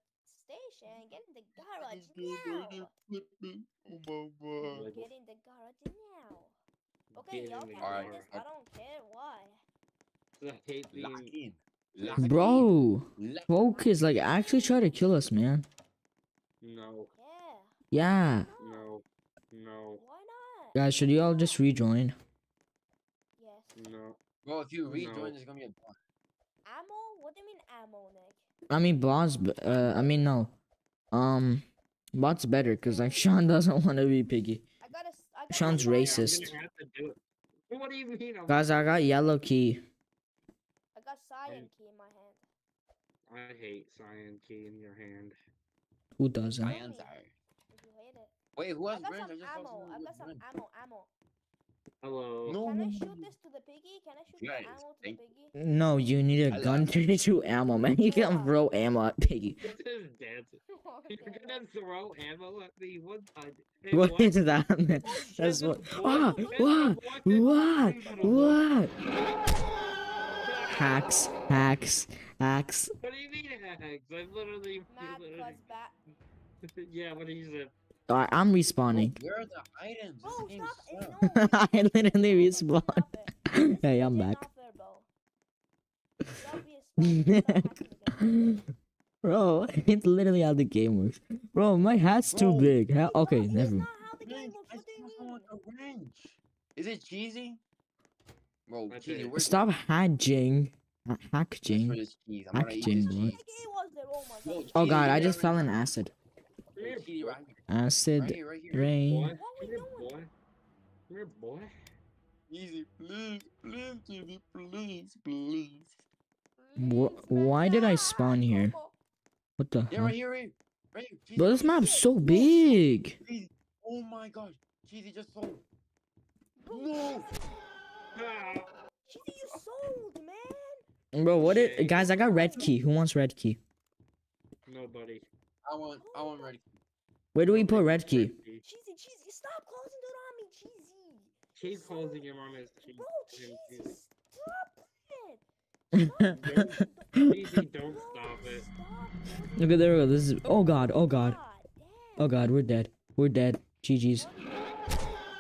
station. Get in the garage now. Like, Get in the garage now. Okay, y'all can Alright, this. I don't care why. I hate Lock in. Lock Bro, in. Lock- focus. Like, actually try to kill us, man. No, Yeah. Yeah. no, no, Why not? Guys, should you all just rejoin? Yes. no. Bro, if you rejoin, No. there's gonna be a bot. Ammo? What do you mean ammo, Nick? I mean, boss. b- Uh, I mean, no. Um, bot's better because like [LAUGHS] Sean doesn't want to be piggy. Sean's racist. I'm gonna have to do it. What do you mean? I'm, Guys, I got yellow key. I got cyan key in my hand. I hate cyan key in your hand. Who doesn't? I Tell am me sorry. If you hate it. Wait, who I has got some I just saw ammo. I got some ammo. Ammo. Hello. No, Can I shoot this to the piggy? Can I shoot Yes, the ammo to the piggy? No, you need a I gun love to [LAUGHS] shoot ammo, man. You can't Yeah. throw ammo at piggy. [LAUGHS] This is dancing. [LAUGHS] You're gonna throw ammo at me one time. Hey, What boy, that, man? That's this what. Ah, this what? What? What? Hacks, hacks, hacks. What do you mean hacks? I literally. Mad literally cuz bat. yeah, what he said. Alright, I'm Bro, respawning. where are the items? Bro, This stop sucks. it. No. I literally [LAUGHS] Stop it, respawned. stop it. This Hey, I'm back. bro. Stop [LAUGHS] being smart. Stop [LAUGHS] hacking the game. Bro, it's literally how the game works. Bro, my hat's too big. Ha- okay, not- never. not how the game Branch, works. I What do you saw someone mean? with a wrench. Is it cheesy? Bro, cheesy, Stop hatching. Ha- the Hackjing. for this cheese? I'm gonna eat Hackjing, this bro. cheese. Piggy was there. Oh god. Oh cheesy, god, I just fell in acid. Come here, right here. Acid, Right here, right here. rain. boy. What Come we here, doing? boy. Here, boy. Easy, please, please, cheesy, please, please. Wh- why did I spawn here? What the Yeah, hell? right here, right here. Right here. Cheesy, Bro, this cheesy, map's so big. Oh my gosh. Cheesy just sold. Bro, No. Ah, Cheesy, you sold, man. Bro, what Shit. it guys, I got red key. Who wants red key? Nobody. I want, I want ready. Where do we put red key? key. Cheesy, cheesy, stop closing the door on me, cheesy. Keep closing him on his cheese. Bro, him cheesy, cheese. stop it. Cheesy, [LAUGHS] don't stop it. Okay, there we go. This is oh god, oh god. Oh god, we're dead. We're dead. GG's.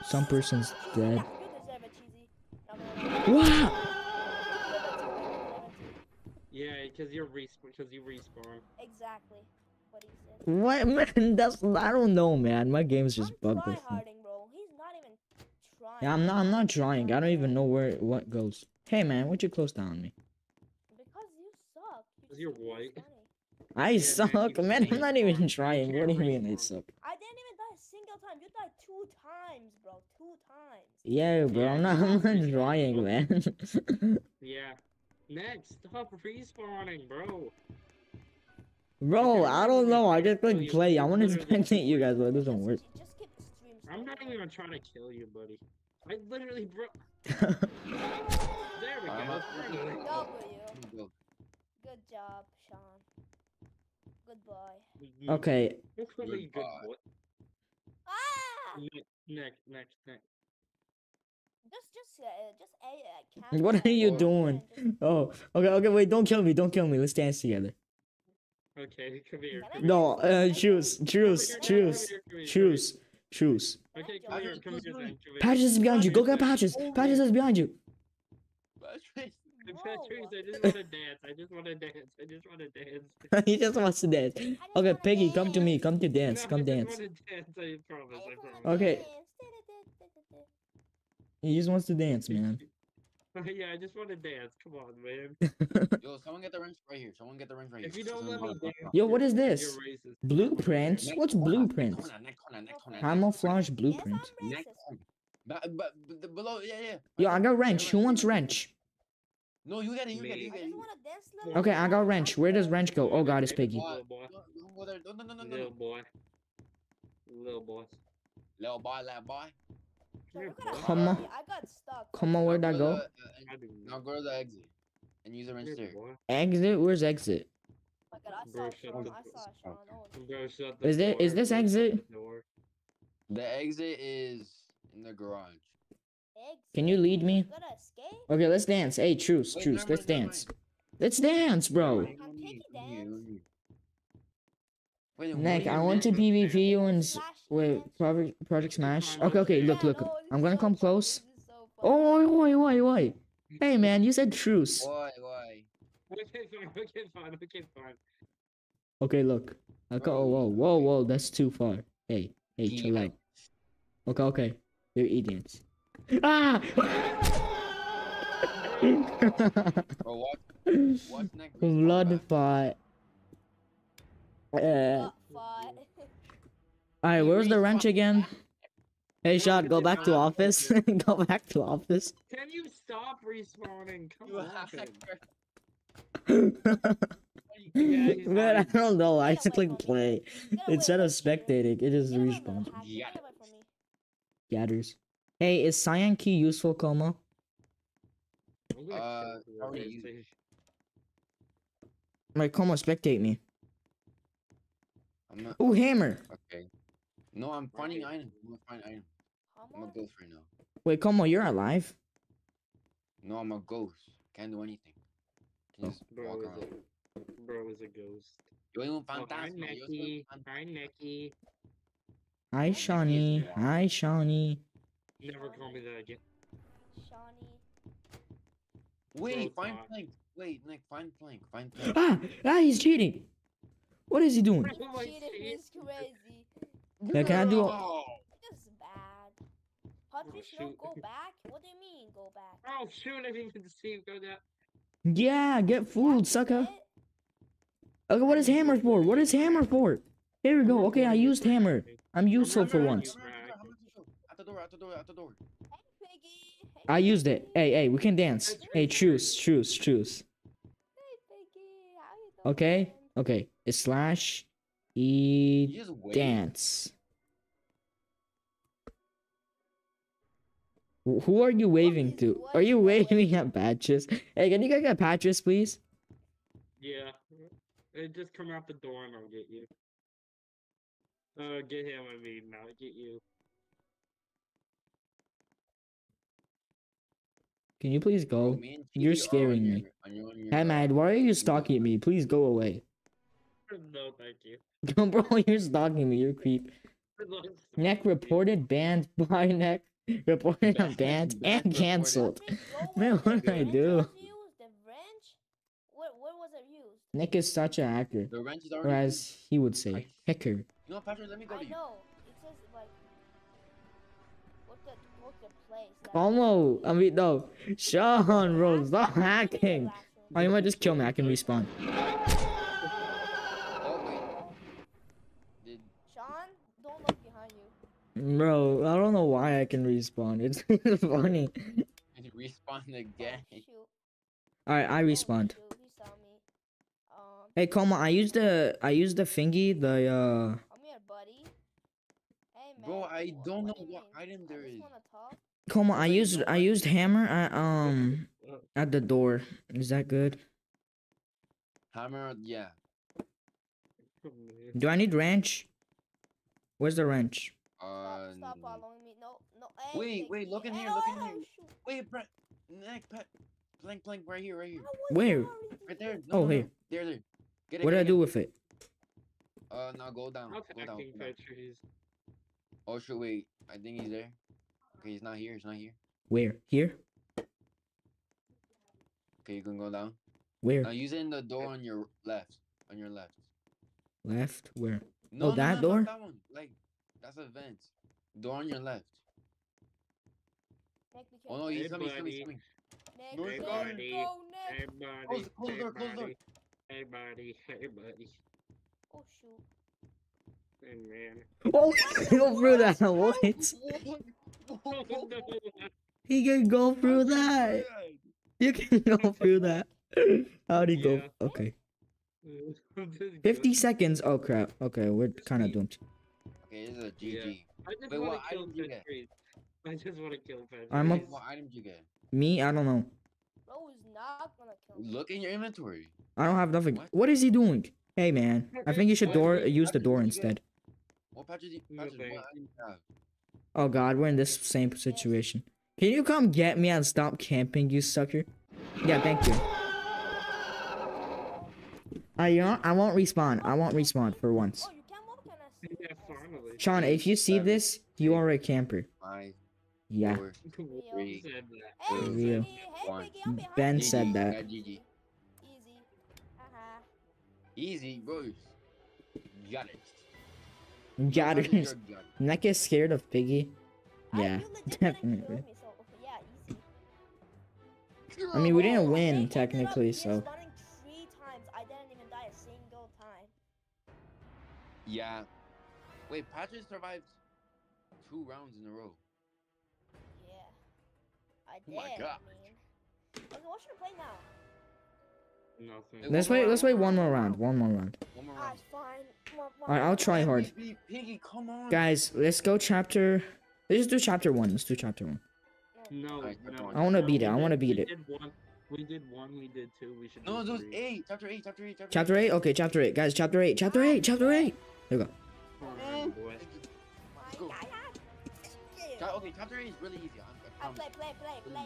Some person's dead. It, cheesy. Wow! Yeah, because you're respawn. Because you respawn. Exactly what he said. What [LAUGHS] man? That's I don't know, man. My game's just I'm bugged. or something. bro. He's not even trying. Yeah, I'm not. I'm not trying. I don't even know where what goes. Hey, man, why'd you close down on me? Because you suck. You 'Cause you're white. I Yeah, suck, you man. I'm can't even trying. What do you mean I suck? I didn't even die a single time. You died two times, bro. Two times. Yeah, bro. I'm not. [LAUGHS] I'm not trying, man. [LAUGHS] Yeah. Next, stop respawning, bro. Bro, I don't know. I just No, click you- play. I you want to literally- spectate you guys, but it doesn't work. Just keep the stream I'm not even trying to kill you, buddy. I literally bro. [LAUGHS] There we go. up for finally. W. Good job, Sean. Good boy. Okay. Good Goodbye. boy. Ah! Next, next, next, next. Just, just, uh, just a uh, What are you doing? Oh, okay, okay, wait, don't kill me, don't kill me. Let's dance together. Okay, come here. Come No, dance? Can I uh, choose, choose, choose, here, come here, come here. choose, choose. Okay, come here, come here, then. Come here. Patches is behind you. Go get Patches, Patches. Patches is behind you. Patrice, No. I just want to dance. I just want to dance. I just want to dance. [LAUGHS] he just wants to dance. Okay, wanna Piggy, come to me. Come to dance. No, Come I dance. wanna dance. I promise. I I just wanna promise. Okay. He just wants to dance, man. [LAUGHS] yeah, I just want to dance. Come on, man. [LAUGHS] Yo, someone get the wrench right here. Someone get the wrench right If here. you don't let me Someone- dance, Yo, what this? You're. Blueprints? Next What's corner, blueprints? corner, next corner, next Camouflage corner. blueprint. Yes, I'm Next racist. corner. But, but, but below, yeah, yeah. Yo, I got wrench. Who wants wrench? No, you get it, you get it, you get it. you wanna dance Okay. I got wrench. Where does wrench go? Oh god, it's Piggy. Little boy. Little boy. Little boy. Little boy, little boy. So Here, look at boy. how Come on. I got stuck. Come on, where'd I go? the, uh, Now go to the exit. And use the wrench Here, there. Exit? Where's exit? Oh god, Bro, saw shut Sean. the I fuck saw up. Sean. Oh, Bro, Is there- is door, this exit? the exit is in the garage. Can you lead me? You gotta escape. Okay, let's dance. Hey, truce, Wait, truce. never Let's mind, never dance. Let's dance, bro. Wait, Can no Piggy need, no need, no dance? need. Wait, what Nick, I want to? PvP you and s- Slash wait. Project Project Smash. Okay, okay, okay. look, look. I'm gonna come close. this is so funny. Oh, wait, wait, wait. Hey, man, you said truce. Why, why? Okay, [LAUGHS] fine, okay, fine, okay, fine. Okay, look. Okay, Bro. oh, whoa, whoa, whoa, that's too far. Hey, hey, chill Yeah. out. Okay, okay. You're idiots. Ah! Bro, what? What's next? Blood fight. Uh, Alright, where's the wrench again? Hey, shot, go back to office. [LAUGHS] go back to office. Can you stop respawning? Come You on. hacker. Yeah, he's Man, I don't know. I just away click play. Instead of spectating, it just Get away, little respawns. hacker, Yeah. Get away from me. Gathers. Hey, is cyan key useful, Como? Uh, kill you, already okay, used. see? Like, Como, spectate me. I'm not. Ooh, hammer. Okay. No, I'm finding Right. items. I'm gonna find items. I'm a ghost right now. Wait, Como, you're alive? No, I'm a ghost. Can't do anything. Can just Bro walk is around. a bro is a ghost. Yo, un Oh, hi fantasma. Nicky. Hi Nicky. Hi, Shawnee. Hi, Shawnee. Never call me that again. Shawnee. Wait, find fuck. plank. Wait, Nick, find plank. Find plank. Ah! Ah, he's cheating! What is he doing? If Oh cheating is crazy. Yeah, can I do a- This is bad. Patrice, no, go back. What do you mean, go back? Oh shoot! I didn't even see you go down. Yeah, get fooled, sucker. It- Okay, what is hammer for? What is hammer for? Here we go. Okay, I used hammer. I'm useful for once. At the door, at the door, at the door. Hey, Piggy. I used it. Hey, hey, we can dance. Hey, choose, choose, choose. Hey, Piggy. How you doing? Okay? Okay. It's slash e dance. Who are you waving is- to? what Are you waving at Patches? Hey, can you guys get Patches, please? Yeah. Uh, just come out the door and I'll get you. Uh, get him. I mean, not get you. Can you please go? me and You're Chibi are on scaring me. on your- Hey, man, why are you stalking me? Please go away. No, thank you. [LAUGHS] Bro, [LAUGHS] you're stalking me. You're creep. Neck reported, banned [LAUGHS] by neck. Reported Banned- banned banned, and cancelled. Man, what did I do? The wrench? Where, where was it used? Nick is such a hacker. The wrench is already. Or as he would say, I- hacker. You know, Patrick, let me go I to you. know. It says like. What the what the place? that- Almost. I mean, no. Sean, bro, stop hacking. one. Oh, you might just kill me. I can respawn. Oh, wait. Did Sean, don't look behind you. Bro, I don't know why I can respawn. It's [LAUGHS] funny. did you respawn again? Oh. Alright, I Oh, respawned. shoot, he saw me. Um, Hey, Koma, I used the I used the thingy, the uh come here, buddy. Hey, man. Bro, I don't know do you what mean? item I there just is. Koma, I used I I- used hammer at um at the door. Is that good? Hammer, yeah. Do I need wrench? Where's the wrench? Uh, stop following me. No, no. Hey, Wait, take wait, look in here, look in here. shoot. wait, Brett. Neck, pet. Plank, plank, right here, right here. Where? Right there. No, Oh, no, no. here. There, there. Get it. What get did I do get with it? it. Uh, now go down. I'm Go down. Go down. Oh, shit, wait. I think he's there. Okay, he's not here. He's not here. Where? Here? Okay, you can go down. Where? Now use it in the door on your left. On your left. Left? Where? No, Oh, no, that no, door? Not that one. Like, that's a vent. Door on your left. Nick, be Oh no, he's Hey, coming, he's coming, he's buddy. coming. Nick, no, Nick, coming. Go, Nick. Hey buddy. Close, close hey, door, close the door. buddy. Hey buddy. Hey buddy. Oh shoot. Hey man. Oh, [LAUGHS] go through that. What? Oh no. [LAUGHS] He can go through that. You can go [LAUGHS] through that. How'd he go? Okay. 50 seconds. Oh, crap. Okay, we're kind of doomed. Okay, this is a Yeah. I just Wait, want what to kill item you get? Patrice. I just want to kill Patrice. I'm a- What- What item did you get? Me? I don't know. Bro is not gonna kill me. Look in your inventory. I don't have nothing. What? What is he doing? Hey, man. I think you should door did- use the door did you get? instead. What patches? you- No patches thanks. what item you have? Oh, God. We're in this same situation. Can you come get me and stop camping, you sucker? Yeah, thank you. I, you know, I won't respawn. I won't respawn for once. Oh, you can walk on us. Yeah, finally. Sean, if you see Seven, this, you are a camper. Five, Yeah. four, Who Three. said that? Hey, Two, Real. Piggy, hey, one. Piggy, I'm behind Ben you. said that. yeah, Easy. Uh-huh. Easy, bro. Got it. Got it. you're. Not get scared of Piggy. Yeah, [LAUGHS] you legit didn't kill definitely. me, so, okay, yeah. I mean, we didn't win technically, so. respawning three times. I didn't even die a single time. Yeah. Wait, Patrick survived two rounds in a row. Yeah. I did. Oh did. my God. I mean. Okay, what should I play now? Nothing. Let's wait. Let's wait one one more more round. round. One more round. One more Ah, round. it's fine. One- one Alright, I'll try hard. Piggy, come on. Guys, let's go chapter. Let's just do chapter one. Let's do chapter one. No, Alright, no. come. I wanna no, beat it, I wanna did- beat we it. Did one, we did one. We did two. We should. No, do those three. eight. Chapter eight. Chapter eight. Chapter, Chapter eight. Okay, chapter eight, guys. Chapter eight. Chapter eight. Chapter eight. There we go. Alright, boy. My go. Okay, chapter eight is really easy. Play, play, play.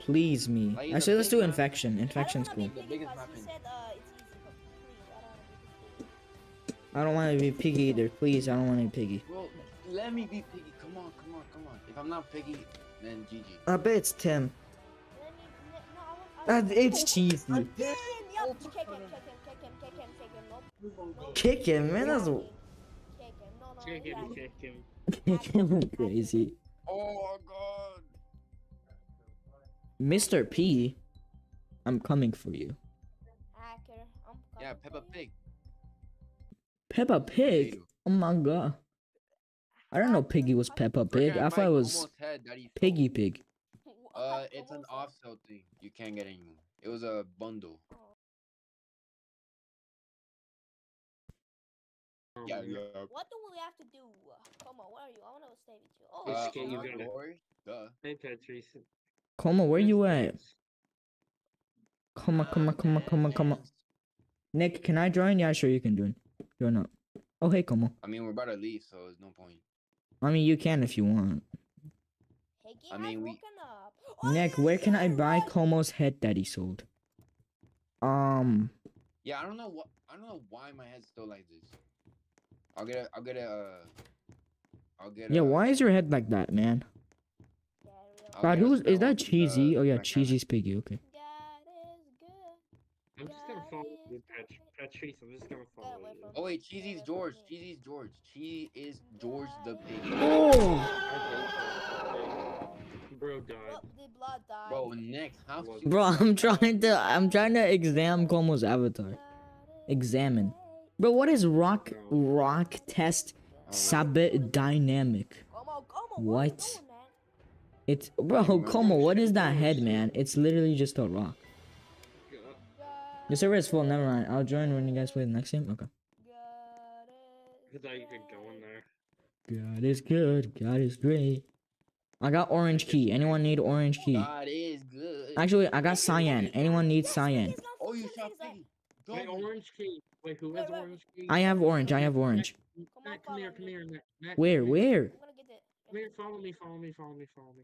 Please me. Like, I the say let's do big infection. Infection's I don't cool. wanna be Piggy biggest 'cause map he in- said, uh, it's easy, but please, I don't wanna be Piggy. I don't want to be piggy either. Please, I don't want to be piggy. Bro, let me be Piggy. Come on, come on, come on. If I'm not Piggy, then GG. I bet it's Tim. Let me, let, no, I want, I Uh, it's cheesy. Again, yep, kick him, kick him, kick him, kick him, kick him, nope. nope. Kick him, man. That's Kick him, no, no, Kick yeah. him, kick him. kick crazy. Oh god. Mr. P, I'm coming for you. Hacker, I'm Yeah, coming Peppa for you. Pig. Peppa Pig. Oh my god. I don't know Piggy was Peppa Pig. Forget I thought it was almost Piggy. Pig. Uh, it's an off-sale thing. You can't get anymore. It was a bundle. Um, Yeah, yeah. What do we have to do? Come on, where are you? I wanna stay with you. Oh, Let's Uh, get okay, you on okay. gotta- Duh. Hey, Patrice. Como, where you at? Come on, come on, come on, come on, come on. Nick, can I join? Yeah, sure you can join. Join up. Oh, hey, Como. I mean, we're about to leave, so there's no point. I mean, you can if you want. Higgy I mean, we- up. Oh, Nick, where can I buy right. Como's head that he sold? Um, Yeah, I don't know what. I don't know why my head's still like this. I'll get a. I'll get a. Uh, I'll get. yeah, a, why is your head like that, man? Yeah. I'll God, who's is that cheesy? uh, Oh yeah, my cheesy's piggy. Okay. God is good. I'm just gonna follow is you, Pat- good. Patrice. I'm just gonna follow away you. Oh wait, Cheesy's George. Cheesy's George. She is George the pig. Oh, Bro died. The blood died. Bro, next, how Bro, bro, I'm trying to I'm trying to examine Como's avatar. Examine. Great. Bro, what is rock rock test sabit dynamic? Come on, come on. What? What? are you doing, man? It's bro, remember Como, what is that head, man? It's literally just a rock. God. God The server is full. Never mind. I'll join when you guys play the next game. Okay. God I is thought you could go in great. there. God is good. God is great. I got orange key. Anyone need orange key? God is good. Actually, I got cyan. Anyone needs Yes, cyan? Oh, you shot things like- Wait, orange key. Wait, who has wait. orange key? I have orange. I have orange. Matt, Come on, Matt, come here, follow come here, Matt. Matt, Where? come. Where? I'm gonna get it. Come here, follow me, follow me, follow me, follow me.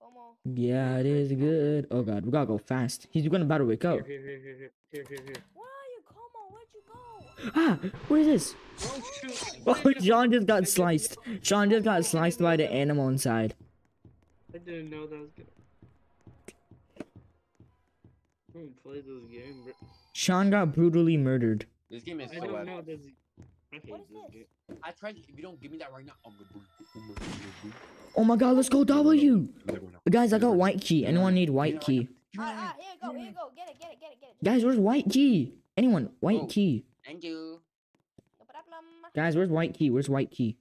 Come on. Yeah, it is good. Oh god, we gotta go fast. He's gonna about to wake up. Here, here, here, here, here, here, here, here. Where are you? Come on. Where'd you go? Ah, what is this? Oh shoot! Oh, Sean just got sliced. know- Sean just got sliced by the animal inside. I didn't know that was gonna. I this game, but Sean got brutally murdered. This game is I so don't bad. know this. I hate What is this this? game. I tried. If you don't give me that right now, I'm gonna. Oh my god, let's go W. boom. Never know. Guys, I got white key. Anyone need white key? Give me that right Ah, ah, here you go. Here you go. Get it. Get it. Get it. Get it. Guys, where's white key? Anyone? White Oh. key. Thank you. No problem. Guys, where's white key? Where's white key?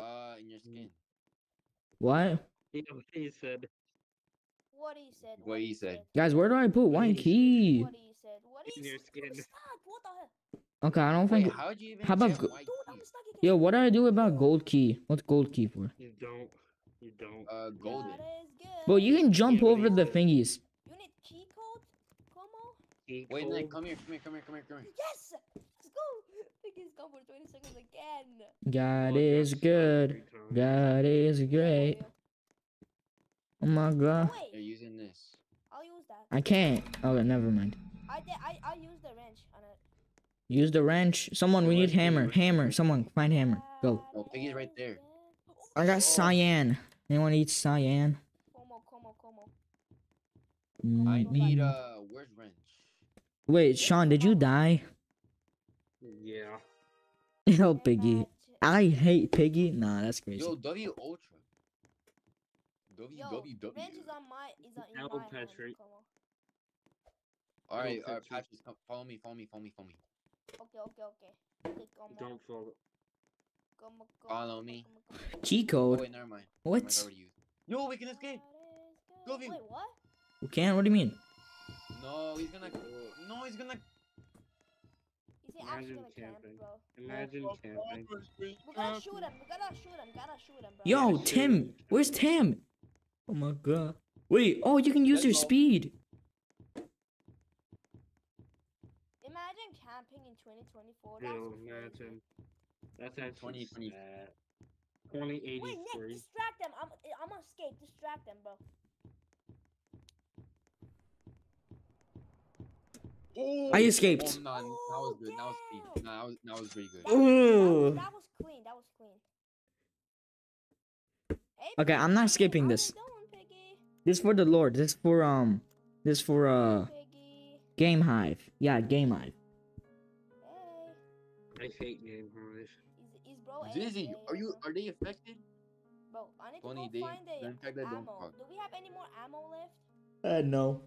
Uh, in your skin. What? You know what he said. What he said. What he said. Guys, where do I put white key? What he said. What he In your skin. What the? Okay, I don't Wait, think. how'd you even how about go- Dude, key? I'm stuck again. Yo, what do I do about gold key? What's gold key for? You don't. You don't. Uh, golden. That is good. Bro, you can jump Yeah, over the it's- thingies. You need key code? Come on. Wait. Nick, come here, come here, come here, come here, come here. Yes! Let's go! [LAUGHS] Piggy's gone for 20 seconds again. God Well, is that's good. God is great. Oh my Oh, god. wait, You're using this. I'll use that. I can't. Okay, never mind. I did. I I used the wrench on it. Use the wrench. Someone, we need hammer. Hammer. Someone, find hammer. Go. Oh, Piggy's right there. I got Oh. cyan. Anyone eat cyan? Come on, come on. I Mm, need, mm. uh, where's wrench? Wait, Sean, did you die? Yeah. [LAUGHS] No, Piggy. I hate Piggy. Nah, that's crazy. Yo, W Ultra. W Yo, W the wrench W. is on my is on in Double my hand. penetrate. Come on. Alright, Double alright, penetrate. Patches, come, follow me, follow me, follow me, follow me. Okay, okay, okay. Okay, come on. Don't follow. Come on, come Follow on, me. come on, come on. Cheat Oh, code. wait, never mind. What? Never mind, I already used. Yo, we can escape. That is Go, good. Vin. Wait, what? We can't. What do you mean? No, he's gonna. No, he's gonna. Is he actually Imagine gonna camp, camping. bro? Imagine camping. We gotta shoot him. We gotta shoot him. Gotta shoot him, bro. Yo, Yeah, Tim. shoot. Where's Tim? Oh my god. Wait. Oh, you can use your speed. Imagine camping in 2024. That's Yo, imagine. That's actually 2020. sad. Wait, Nick, distract them. I'm, I'm gonna escape. Distract them, bro. Oh, I escaped. Oh, nah, that oh, was good. That was Oh, speed. Nah, that was that was pretty good. That, was, that, was, that was clean. That was clean. Hey, Okay, I'm not Piggy, skipping how you this. Doing, Piggy? This for the Lord. This for um. This for uh. Game Hive. Yeah, Game Hive. Hey, I hate Game Hive. is, is bro Zizzy, are you? are they affected? Bro, I need Tony, to they- go find they're the don't ammo. talk. Do we have any more ammo left? Uh, no.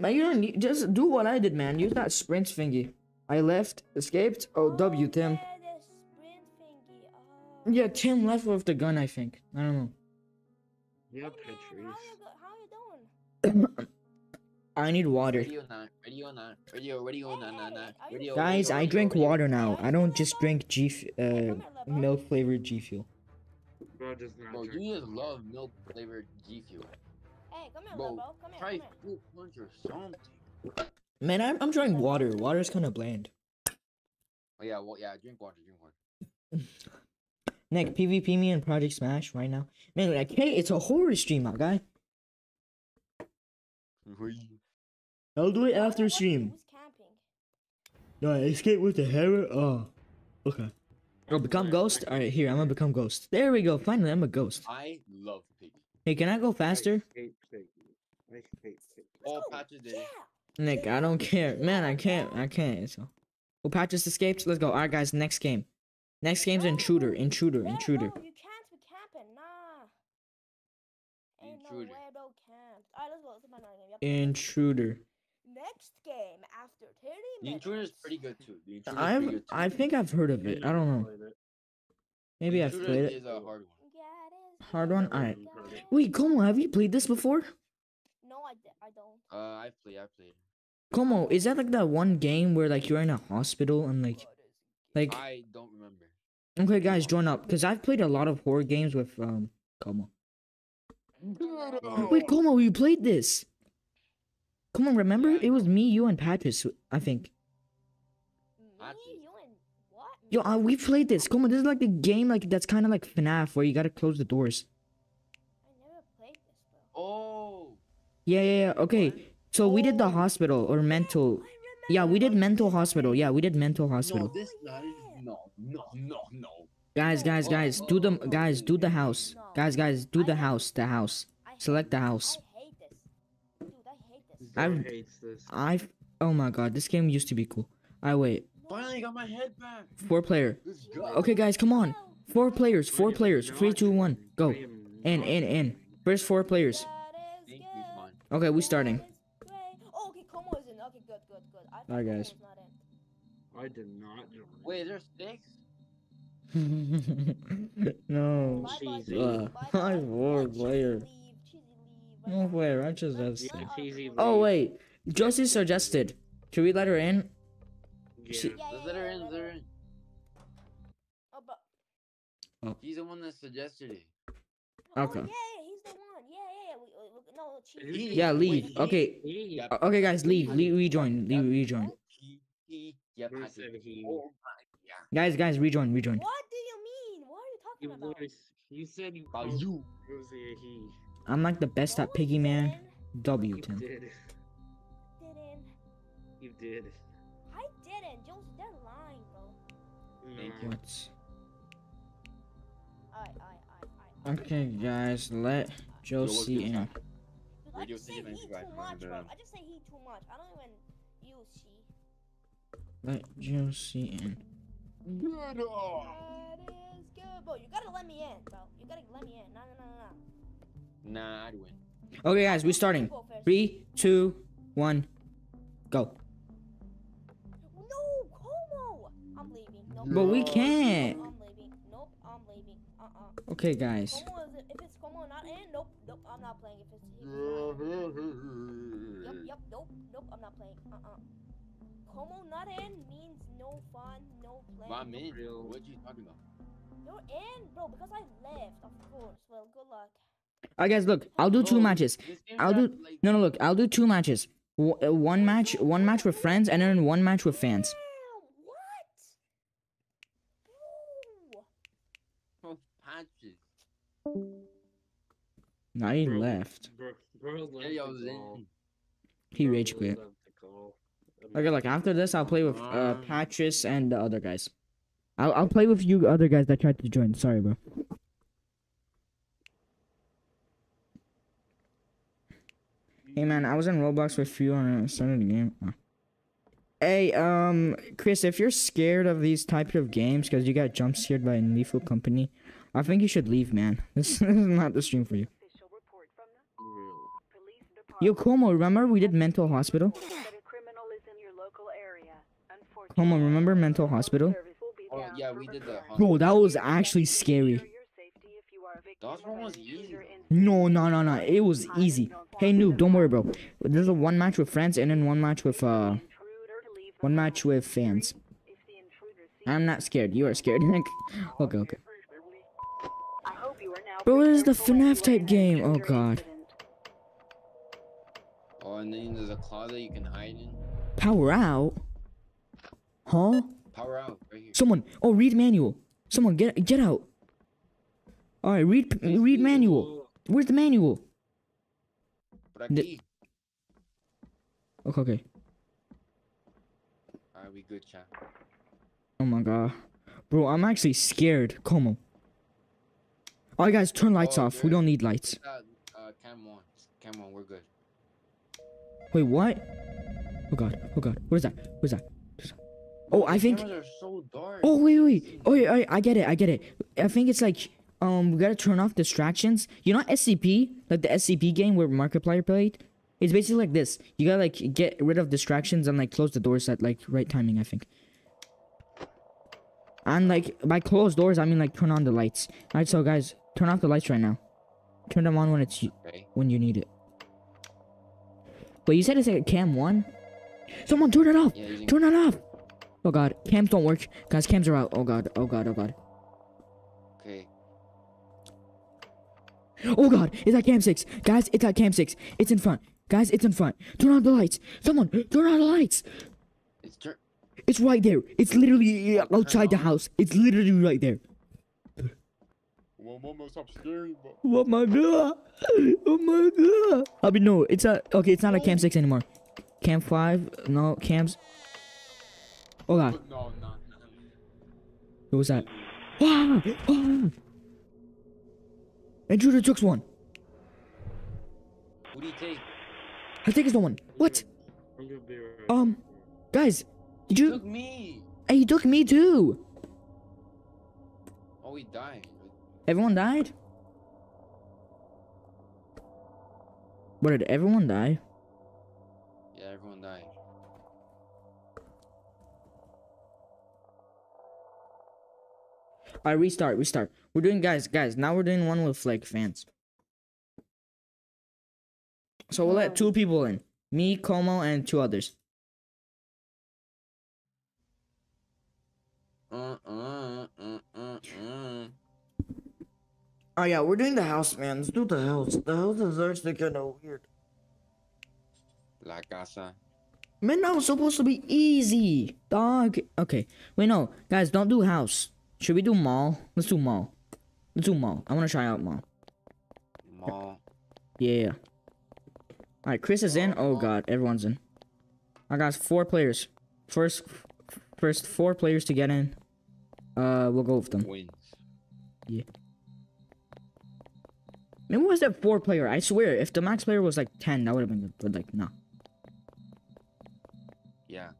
Man, you don't need, just do what I did, man. Use that sprint thingy. I left, escaped. Oh, W, Tim. Yeah, the sprint thingy. Oh. Yeah, Tim left with the gun, I think. I don't know. Yeah, Hey, man, Patrice. how you, go- how you doing? [COUGHS] I need water. Radio nine, radio nine, radio, radio Hey, nine, nine, hey, nine, are you- radio. Guys, radio, I drink radio. water now. I don't just drink G, f- Hey, uh, come here, little bro. milk flavored G Fuel. Bro does not Bro, drink. you just love milk flavored G Fuel. Hey, come here, Bro, little bro. Come here, Try come here. fruit punch or something. Man, I'm, I'm drinking water. Water's kind of bland. Oh yeah, well yeah, drink water, drink water. [LAUGHS] Nick, PvP me in Project Smash right now. Man, like, hey, it's a horror stream, my guy. I'll do it after what's- stream. No, I escape with the hammer. Oh, okay. Oh, become ghost. All right, here I'm gonna become ghost. There we go. Finally, I'm a ghost. I love piggy. Hey, can I go faster? I hate Piggy. I hate Piggy. Oh, Let's go. Patches did Yeah. it. Nick, I don't care. Man, I can't. I can't. So, well, Pat just escaped. Let's go. All right, guys. Next game. Next game's No, intruder. Intruder. Hey, Intruder. bro, you can't be camping, nah. Ain't no Intruder. way, bro, camp. Alright, let's go. Let's find another game. Yep. Intruder. Next game after 30 The minutes. intruder is pretty good too. The intruder's pretty I've. good too. I think I've heard of it. I don't know. Maybe I've Intruder played it. is a hard one. God is Hard one? Alright. Wait, Como, have you played this before? No, I, I don't. Uh, I play, I played. Como, is that like that one game where like you're in a hospital and like, like? I don't remember. Okay, guys, join up because I've played a lot of horror games with um Como. Wait, Como, you played this? Come on, remember? It was me, you, and Patrice, I think. Me, you, and what? Yo, uh, we played this. Come on, this is like the game like that's kind of like FNAF where you gotta close the doors. I never played this, bro. Oh. Yeah, yeah, yeah. Okay, so we did the hospital or mental. Yeah, we did mental hospital. Yeah, we did mental No, hospital. this not no no no no. Guys, guys, oh, guys, do the guys, do the house. Guys, guys, do the house. The house. Select the house. I hate this. I hate this. Zara I'm- hates this. I've. Oh my god, this game used to be cool. I wait. Finally got my head back. Four player. Okay, guys, come on. Four players. Four players. Three, not two, one. joining. Go. I am In, in, in. joining. First four players. That is Thank you, good. Juan. Okay, we starting. Oh, Alright, guys. Was not in. I did not join. Wait, there's six. [LAUGHS] no. Bye-bye, cheesy. [LAUGHS] cheesy. Uh, I war Cheesy player. leave, cheesy leave. No way, I just Bye-bye. that's Yeah, cheesy. Oh wait, Josie suggested. Should we let her in? Yeah. she- Yeah, Let's yeah, let her in. let Let her her- in. Oh, but He's the one that suggested it. Okay. Oh, yeah, he's the one. Yeah, yeah, yeah. We, we, we, no, cheesy. He- Yeah, leave. Okay. He. Yeah. O- Okay, guys, leave. Leave. Rejoin. Leave. Yep. Rejoin. He, he, yep, I did. he? Oh my, yeah. Guys, guys, rejoin. Rejoin. What do you mean? What are you You talking about? voice. You said you. About you. He. I'm like the best No at Piggy Man. didn't. W You Tim. did. Didn't. You did. I didn't. Jones, they're lying, bro. Thank you. What? I, I, I, I. Okay, guys, let Josie good in. time? Dude, I just say he too much, bro. I just say he too much. I don't even use she. Let Josie in. Good. That is good, bro. You gotta let me in, bro. You gotta let me in. No, no, no, no, no. Nah, I'd win. Okay, guys, we're starting. You go first. Three, two, one, go. No, Como. I'm leaving. Nope. But we can't. I'm leaving. Nope, I'm leaving. Uh-uh. Okay, guys. Como is if it's Como not in, nope, nope, I'm not playing. If it's if it's not. Yep, yep, nope, nope, I'm not playing. Uh-uh. Como not in means no fun, no play. I'm in. Real. What you talking about? You're in, bro, because I left, of course. Well, good luck. Alright, guys, look. I'll do two matches. I'll do. like- No, no, look. I'll do two matches. W- uh, one match, one match with friends, and then one match with fans. Damn, what? No. Oh, patches. Now he Bro, left. Bro, bro left Yeah, I the was call. in. He Bro rage quit. Left the call. Okay, look. After this, I'll play with uh Um. Patrice and the other guys. I'll I'll play with you other guys that tried to join. Sorry, bro. Hey man, I was in Roblox with you and I started the game. Oh. Hey, um, Chris, if you're scared of these type of games because you got jump scared by a lethal company, I think you should leave, man. This, [LAUGHS] this is not the stream for you. Official report from the Real. police Yo, Como, remember we did mental hospital? that a criminal is in your local area. Unfortunately, remember mental hospital? service will be Oh, yeah, we did the repair. Bro, that was actually scary. Ensure your safety if you are a victim That one was easy. No, no, no, no. It was easy. Hey, noob, don't worry, bro. There's a one match with friends and then one match with uh Intruder to leave the one match with fans. If the intruder sees I'm not scared. You are scared. [LAUGHS] okay, okay. I hope you are now Bro, it is the prepared FNAF type game. Oh, God. Oh, and then there's a closet you can hide in. Power out? Huh? Power out right here. Someone. Oh, read manual. Someone get get out. All right, read read manual. Where's the manual? The-. Okay, okay. Alright, we good, chat. Oh my god, bro, I'm actually scared. Como. All right, guys, turn lights Oh, off. We don't need lights. Uh, uh, cam on. Cam on, we're good. Wait, what? Oh god, oh god. What is that? What is that? Oh, I think. so. Oh wait, wait. Oh yeah, I, I get it. I get it. I think it's like um, we gotta turn off distractions. You know SCP, like the SCP game where Markiplier played. It's basically like this. You gotta like get rid of distractions and like close the doors at like right timing. I think. And like by close doors, I mean like turn on the lights. All right, so guys, turn off the lights right now. Turn them on when it's Okay. when you need it. But you said it's like cam one. Someone turn it off. Yeah, Turn it off. Oh god, cams don't work. Guys, cams are out. Oh god, oh god, oh god. Okay. Oh god, it's at Cam 6. Guys, it's at Cam 6. It's in front. Guys, it's in front. Turn on the lights. Someone, turn on the lights. It's tur- It's right there. It's literally outside the house. It's literally right there. Well, mama, stop scaring me. Oh my god. Oh my god. I mean, no, it's a. Okay, it's not a Cam 6 anymore. Cam 5. No, Cam's. Oh god. No, no, no. What was that? Ah! Ah! Intruder took one. What do you take? I think it's the one. What? I'm gonna be right. Um, guys, did you? Took me. Hey, he took me too. Oh, he died. Everyone died? What did everyone die? Yeah, everyone died. Alright, restart, restart. We're doing guys, guys, now we're doing one with like fans. So we'll let two people in. Me, Como, and two others. Uh, uh, uh, uh, uh. Oh yeah, we're doing the house, man. Let's do the house. The house is actually kinda weird. La casa. Man, that was supposed to be easy, dog. Okay, wait, no, guys, don't do house. Should we do mall? Let's do mall. Let's do mall. I want to try out mall. Mall. Yeah. All right, Chris is in. Oh God, everyone's in. I got four players. First, first four players to get in. Uh, we'll go with them. Wins. Yeah. Maybe was that four player? I swear, if the max player was like ten, that would have been good. But like, nah. Yeah.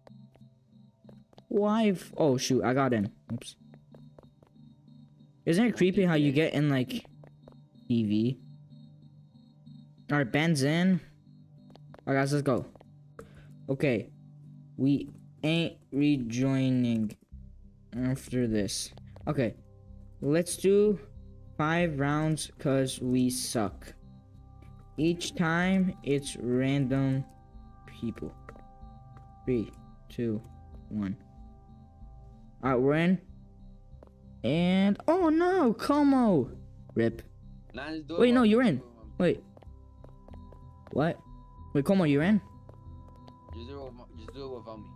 Why? Oh shoot, I got in. Oops. Isn't it creepy how you get in like TV? Alright, Ben's in. Alright guys, let's go. Okay. We ain't rejoining after this. Okay. Let's do five rounds cause we suck. Each time it's random people. Three, two, one. Alright, we're in. And oh no, Como. Rip. Wait, no, you're in. Wait. What? Wait, Como, you're in? Just do it, just do it without me.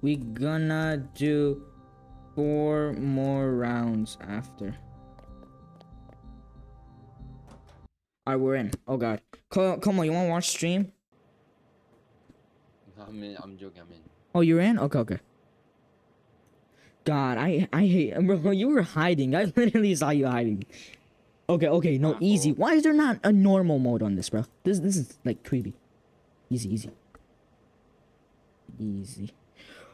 We gonna do four more rounds after. Alright, we're in. Oh god. Como, you wanna watch stream? I'm in. I'm joking. I'm in. Oh, you're in? Okay, okay. God, I I hate bro. You were hiding. I literally saw you hiding. Okay, okay, no, easy. Why is there not a normal mode on this, bro? This this is like creepy. Easy, easy, easy.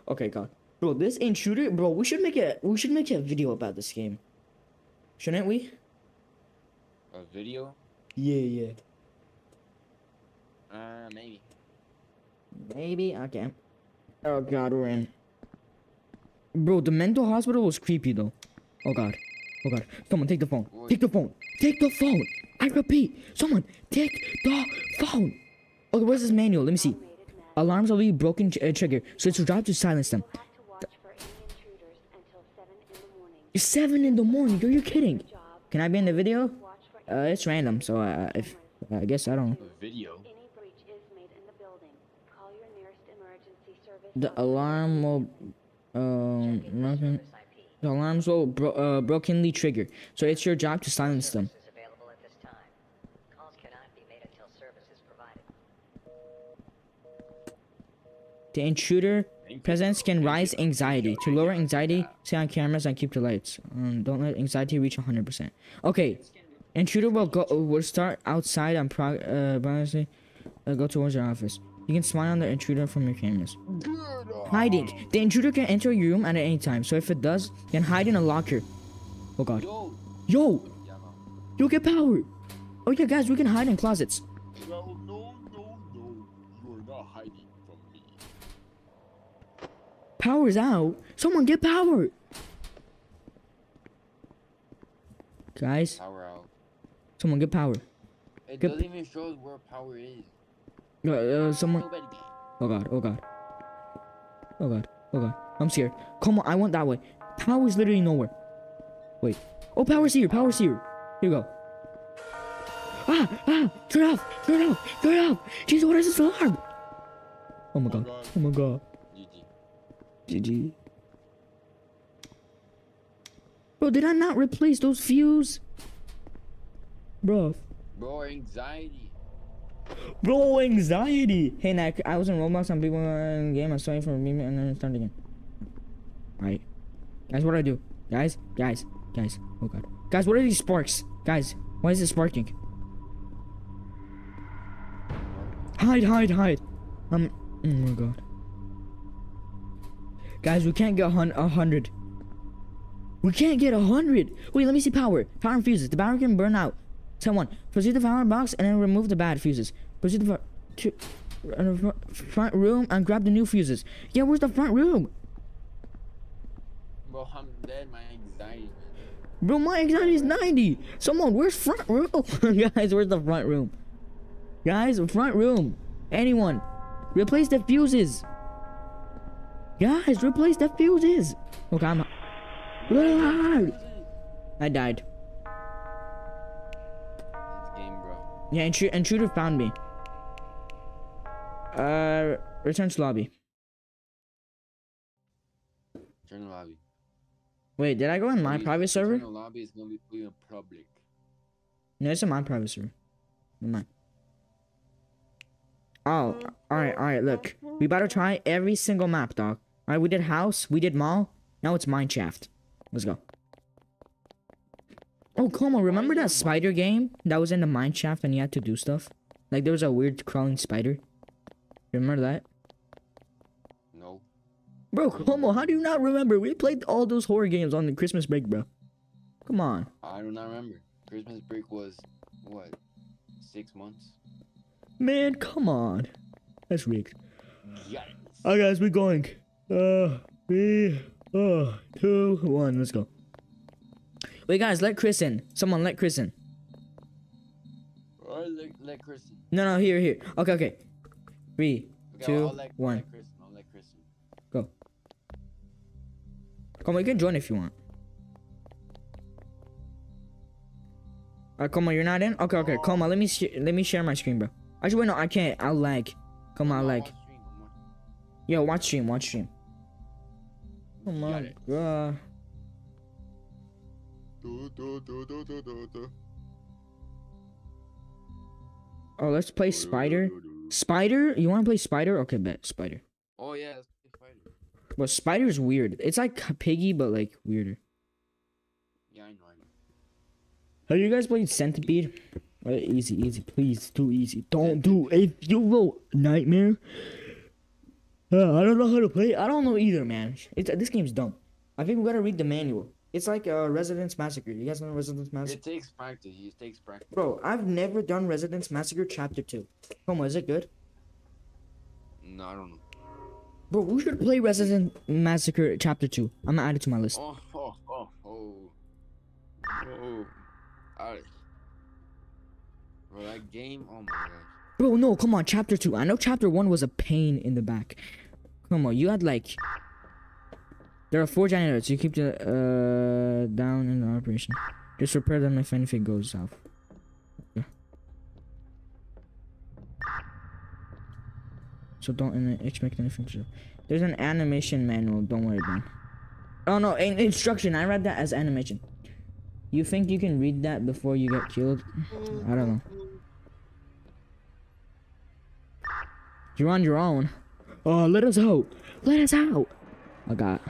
Okay, God, bro, this intruder, bro. We should make a we should make a video about this game. Shouldn't we? A video? Yeah, yeah. Uh, maybe. Maybe okay. Oh God, we're in. Bro, the mental hospital was creepy though. Oh God. Oh God. Someone take the phone. Take the phone. Take the phone. I repeat. Someone take the phone. Okay, where's this manual? Let me see. Alarms will be broken uh, trigger, so it's your job to silence them. 7. It's seven in the morning. Are you kidding? Can I be in the video? Uh, it's random, so uh, if I guess I don't. Video? any breach is made in the building. Call your nearest emergency service. The alarm will, um, nothing. The alarms will bro- uh, brokenly trigger, so it's your job to silence them. Services available at this time. Calls cannot be made until service is provided. The intruder presence can rise anxiety. To lower anxiety, stay on cameras and keep the lights. Um, don't let anxiety reach 100%. Okay. Intruder will go will start outside and pro uh, honestly, uh, go towards your office. You can spy on the intruder from your cameras. Hiding. The intruder can enter your room at any time. So if it does, you can hide in a locker. Oh god. Yo! Yo! Get power! Oh yeah, guys, we can hide in closets. No, no, no, no. You're not hiding from me. Power's out. Someone get power! Guys, Power out. someone get power. It Good. doesn't even show where power is. Uh, uh, someone. Oh god, oh god. Oh god, oh god. I'm scared. Come on, I went that way. Power's literally nowhere. Wait. Oh, power's here. Power's here. Here you go. Ah, ah, turn off, turn off, turn off. Jesus, what is this alarm? Oh my god, oh my god. GG. GG. Bro, did I not replace those fuse? Bro. Bro, anxiety. Bro, anxiety. Hey, Nick, I was in Roblox and people in game. I saw you a minute and then it started again. Alright. Guys, what do I do? Guys, guys, guys. Oh god. Guys, what are these sparks? Guys, why is it sparking? Hide, hide, hide. Um, oh my god. Guys, we can't get a hun- a hundred. We can't get a hundred. Wait, let me see power. Power and fuses. The battery can burn out. Tell one. Proceed to the power box and then remove the bad fuses. Proceed to the uh, fr- front room and grab the new fuses. Yeah, where's the front room? Bro, I'm dead. My anxiety. Bro, my anxiety is 90. Someone, where's front room? [LAUGHS] Guys, where's the front room? Guys, front room. Anyone, replace the fuses. Guys, replace the fuses. Okay, I'm. [LAUGHS] I died. Yeah, intru- intruder found me. Uh, return to lobby. Turn the lobby. Wait, did I go in my Please, private server? Turn the lobby is gonna be put in public. No, it's in my private server. Never mind. Oh, alright, alright, look. We better try every single map, dog. Alright, we did house, we did mall, now it's mineshaft. Let's go. Oh, come on, remember that spider game that was in the mineshaft and you had to do stuff? Like there was a weird crawling spider. Remember that? No. Bro, come on, how do you not remember? We played all those horror games on the Christmas break, bro. Come on. I do not remember. Christmas break was what? Six months. Man, come on. That's rigged. Yikes. Alright guys, we're going. Uh three, uh, two, one, let's go. Wait guys, let Chris in. Someone let Chris in. Or let, let Chris. in. No no here here. Okay, okay. Three, Okay, two, I'll, let, one. Let Chris. in, I'll let Chris. in. Go. Come on, you can join if you want. Alright, come on, you're not in? Okay, okay, come on, let me let me share my screen, bro. Actually, wait, no, I can't. I'll lag. Come on, lag. come on. Yo, watch stream, watch stream. Oh Got my god. Do, do, do, do, do, do, do. Oh, let's play Spider. Spider? You want to play Spider? Okay, bet Spider. Oh yeah, let's play Spider. But Spider's weird. It's like Piggy, but like weirder. Yeah, I know, I know. Have you guys played Centipede? Easy, easy, please, too easy. Don't do if you vote Nightmare. Uh, I don't know how to play. I don't know either, man. It's this game's dumb. I think we gotta read the manual. It's like a Residence Massacre. You guys know Residence Massacre? It takes practice. It takes practice. Bro, I've never done Residence Massacre Chapter Two. Come on, is it good? No, I don't know. Bro, we should play Residence Massacre Chapter 2. I'm gonna add it to my list. Oh, oh, oh, oh. Oh. I... Bro, that game, oh my gosh. Bro, no, come on, Chapter 2. I know Chapter 1 was a pain in the back. Come on, you had like. There are four generators. You keep the uh down in the operation. Just repair them if anything goes south. Okay. So don't expect anything to. There's an animation manual. Don't worry, Ben. Oh no, in- instruction. I read that as animation. You think you can read that before you get killed? I don't know. You're on your own. Oh, let us out. Let us out. Oh god.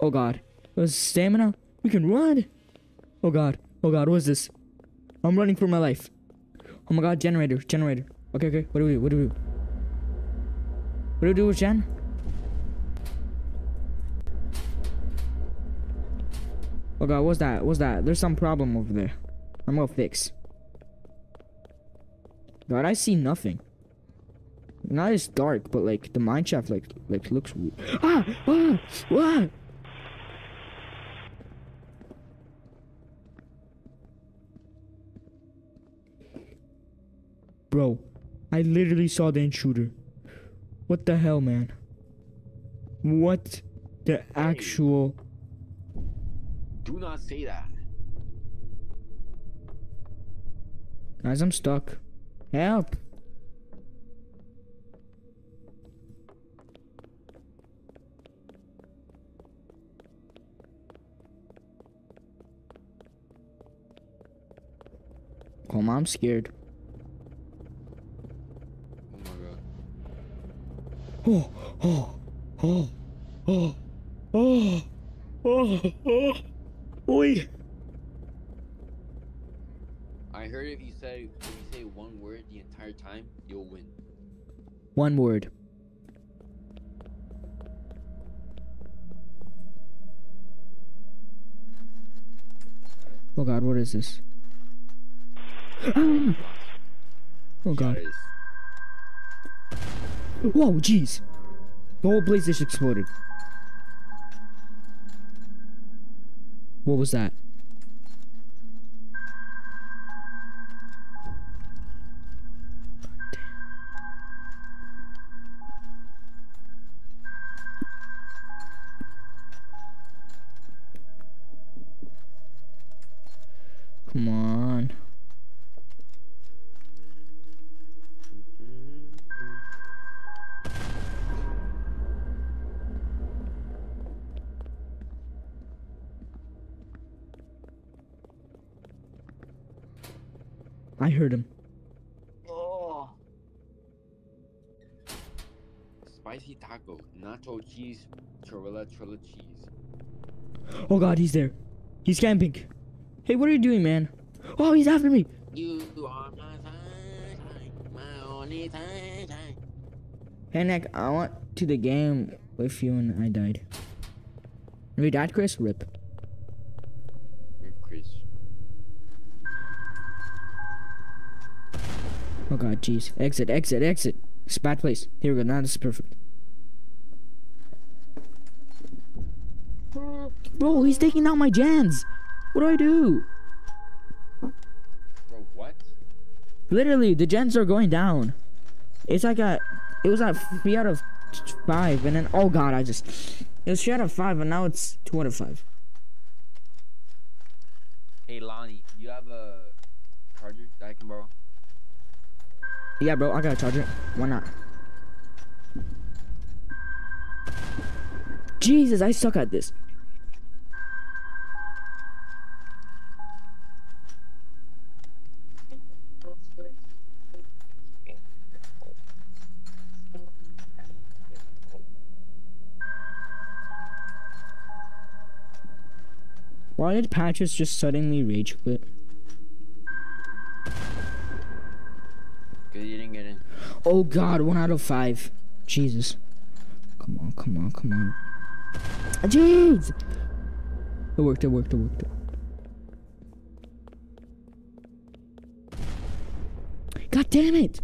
Oh god. There's stamina. We can run. Oh god. Oh god, what is this? I'm running for my life. Oh my god, generator, generator. Okay, okay. What do we do? What do we do? What do we do with Jen? Oh god, what's that? What's that? There's some problem over there. I'm gonna fix. God, I see nothing. Not as dark, but like the mine shaft like like looks. Ah! Ah! Ah! Bro, I literally saw the intruder. What the hell, man? What the actual Do not say that. Guys, I'm stuck. Help. Come on, I'm scared. Oh. Oh, oh, oh, oh, oh, oh, oh, oi. I heard if you say if you say one word the entire time, you'll win. One word. Oh god, what is this? Oh god. Whoa, jeez. The whole just exploded. What was that? Come on. I heard him. Oh. spicy taco, nacho cheese, chorilla trilla cheese. Oh god, he's there. He's camping. Hey, what are you doing, man? Oh, he's after me. You are my sunshine, my only sunshine. Hey, Nick, I went to the game with you and I died. We died, Chris? Rip Oh god, jeez. Exit, exit, exit. It's a bad place. Here we go. Now this is perfect. Bro, he's taking out my gens. What do I do? Bro, what? Literally, the gens are going down. It's like a, it was at three out of five, and then oh god, I just, it was three out of five, and now it's two out of five. Hey Lonnie, you have a charger that I can borrow? Yeah, bro, I gotta charge it. Why not? Jesus, I suck at this. Why did Patches just suddenly rage quit? You didn't get in. Oh god, one out of five. Jesus. Come on, come on, come on. Jeez! It worked, it worked, it worked. God damn it!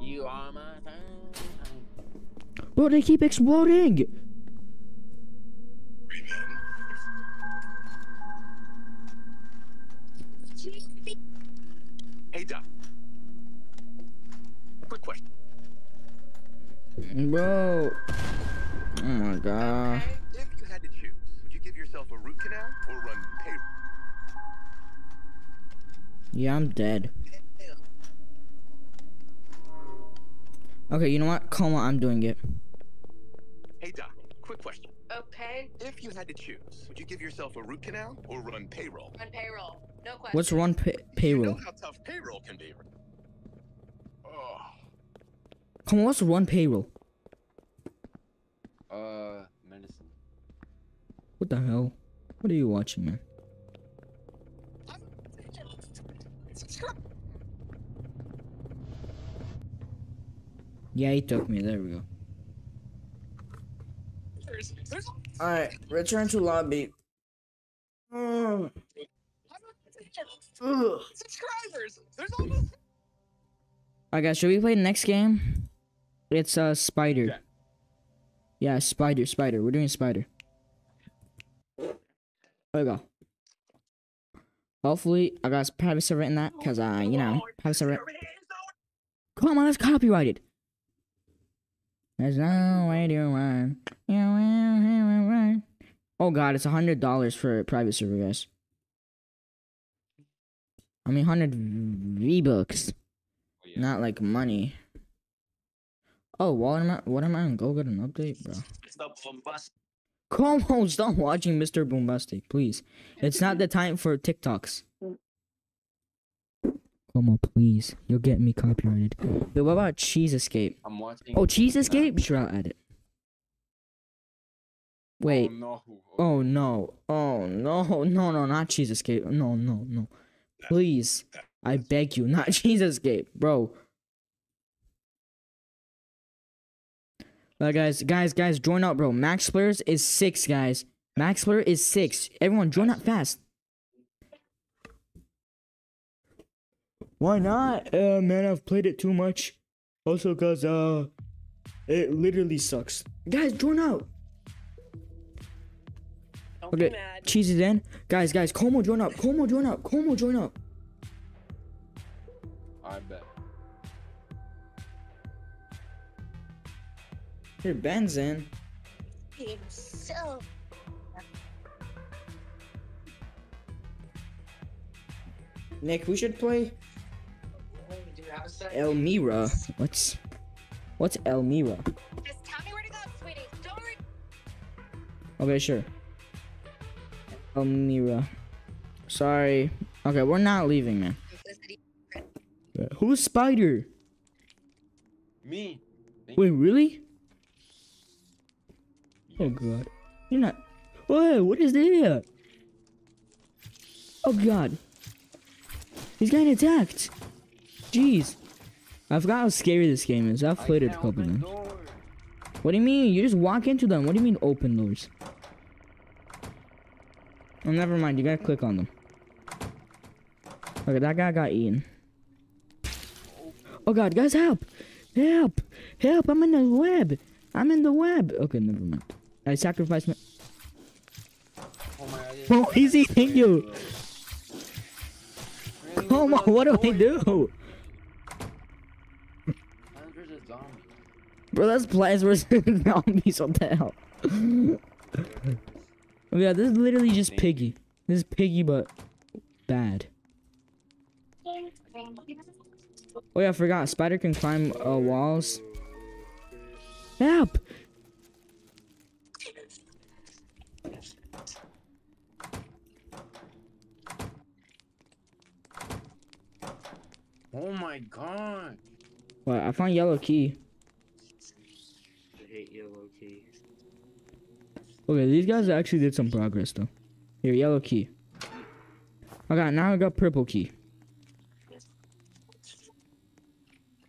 You are my sunshine. Bro, they keep exploding! Bro. Oh my god. If you had to choose, would you give yourself a root canal or run payroll? Yeah, I'm dead. Okay, you know what? Coma, I'm doing it. Hey, Doc. Quick question. Okay, If you had to choose, would you give yourself a root canal or run payroll? on payroll. No question. What's one pay You payroll? know how tough payroll can be. Oh, Come on, what's run payroll? Uh, medicine. What the hell? What are you watching, man? Yeah, he took me. There we go. there's, there's Alright, return to lobby. Mm. Subscribers. There's almost. Alright, guys, should we play the next game? It's uh spider. Yeah. Yeah, spider, spider. We're doing spider. There we go. Hopefully, I got private server in that, cause uh, you know, private server. Come on, that's copyrighted. There's no way to run. Oh god, it's a hundred dollars for a private server, guys. I mean, hundred V bucks, Oh, yeah. not like money. Oh, what am I? What am I on? Go get an update, bro. Come on, stop watching Mr. Boombastic, please. It's not the time for TikToks. Come on, please. You'll get me copyrighted. Yo, what about Cheese Escape? I'm watching. Oh, Cheese Escape? Sure, I'll add it. Wait. Oh, no. Oh no. Oh no. No, no, not Cheese Escape. No, no, no. Please. I beg you, not [LAUGHS] Cheese Escape, bro. Uh, guys, guys, guys, join up, bro. Max players is six, guys. Max player is six. Everyone, join up fast. Why not? Uh, man, I've played it too much. Also, cause uh, it literally sucks. Guys, join up. Don't Okay, be mad. cheese is in. Guys, guys, Como join up. Como join up. Como join up. I bet. Here, Ben's in. So. Nick, we should play Do you have a set? Elmira. What's what's Elmira? Just tell me where to go, sweetie. Don't worry. Okay, sure. Elmira. Sorry. Okay, we're not leaving, man. Who's Spider? Me. Wait, really? Oh god. You're not. Whoa, what is that? Oh god. He's getting attacked. Jeez. I forgot how scary this game is. I've played it a couple times. What do you mean? You just walk into them. What do you mean open doors? Oh, never mind. You gotta click on them. Okay, that guy got eaten. Oh god, guys, help! Help! Help! I'm in the web! I'm in the web! Okay, never mind. I sacrificed my. Oh my god. Oh, he's eating you! Come on, what do I do? Plants vs. Zombies. Bro, that's Plants vs. [LAUGHS] Zombies. What the hell? oh yeah, this is literally just Piggy. This is Piggy, but bad. Oh yeah, I forgot. Spider can climb uh, walls. Help! Oh my god. What? I found yellow key. I hate yellow key. Okay, these guys actually did some progress though. Here, yellow key. Okay, now I got purple key.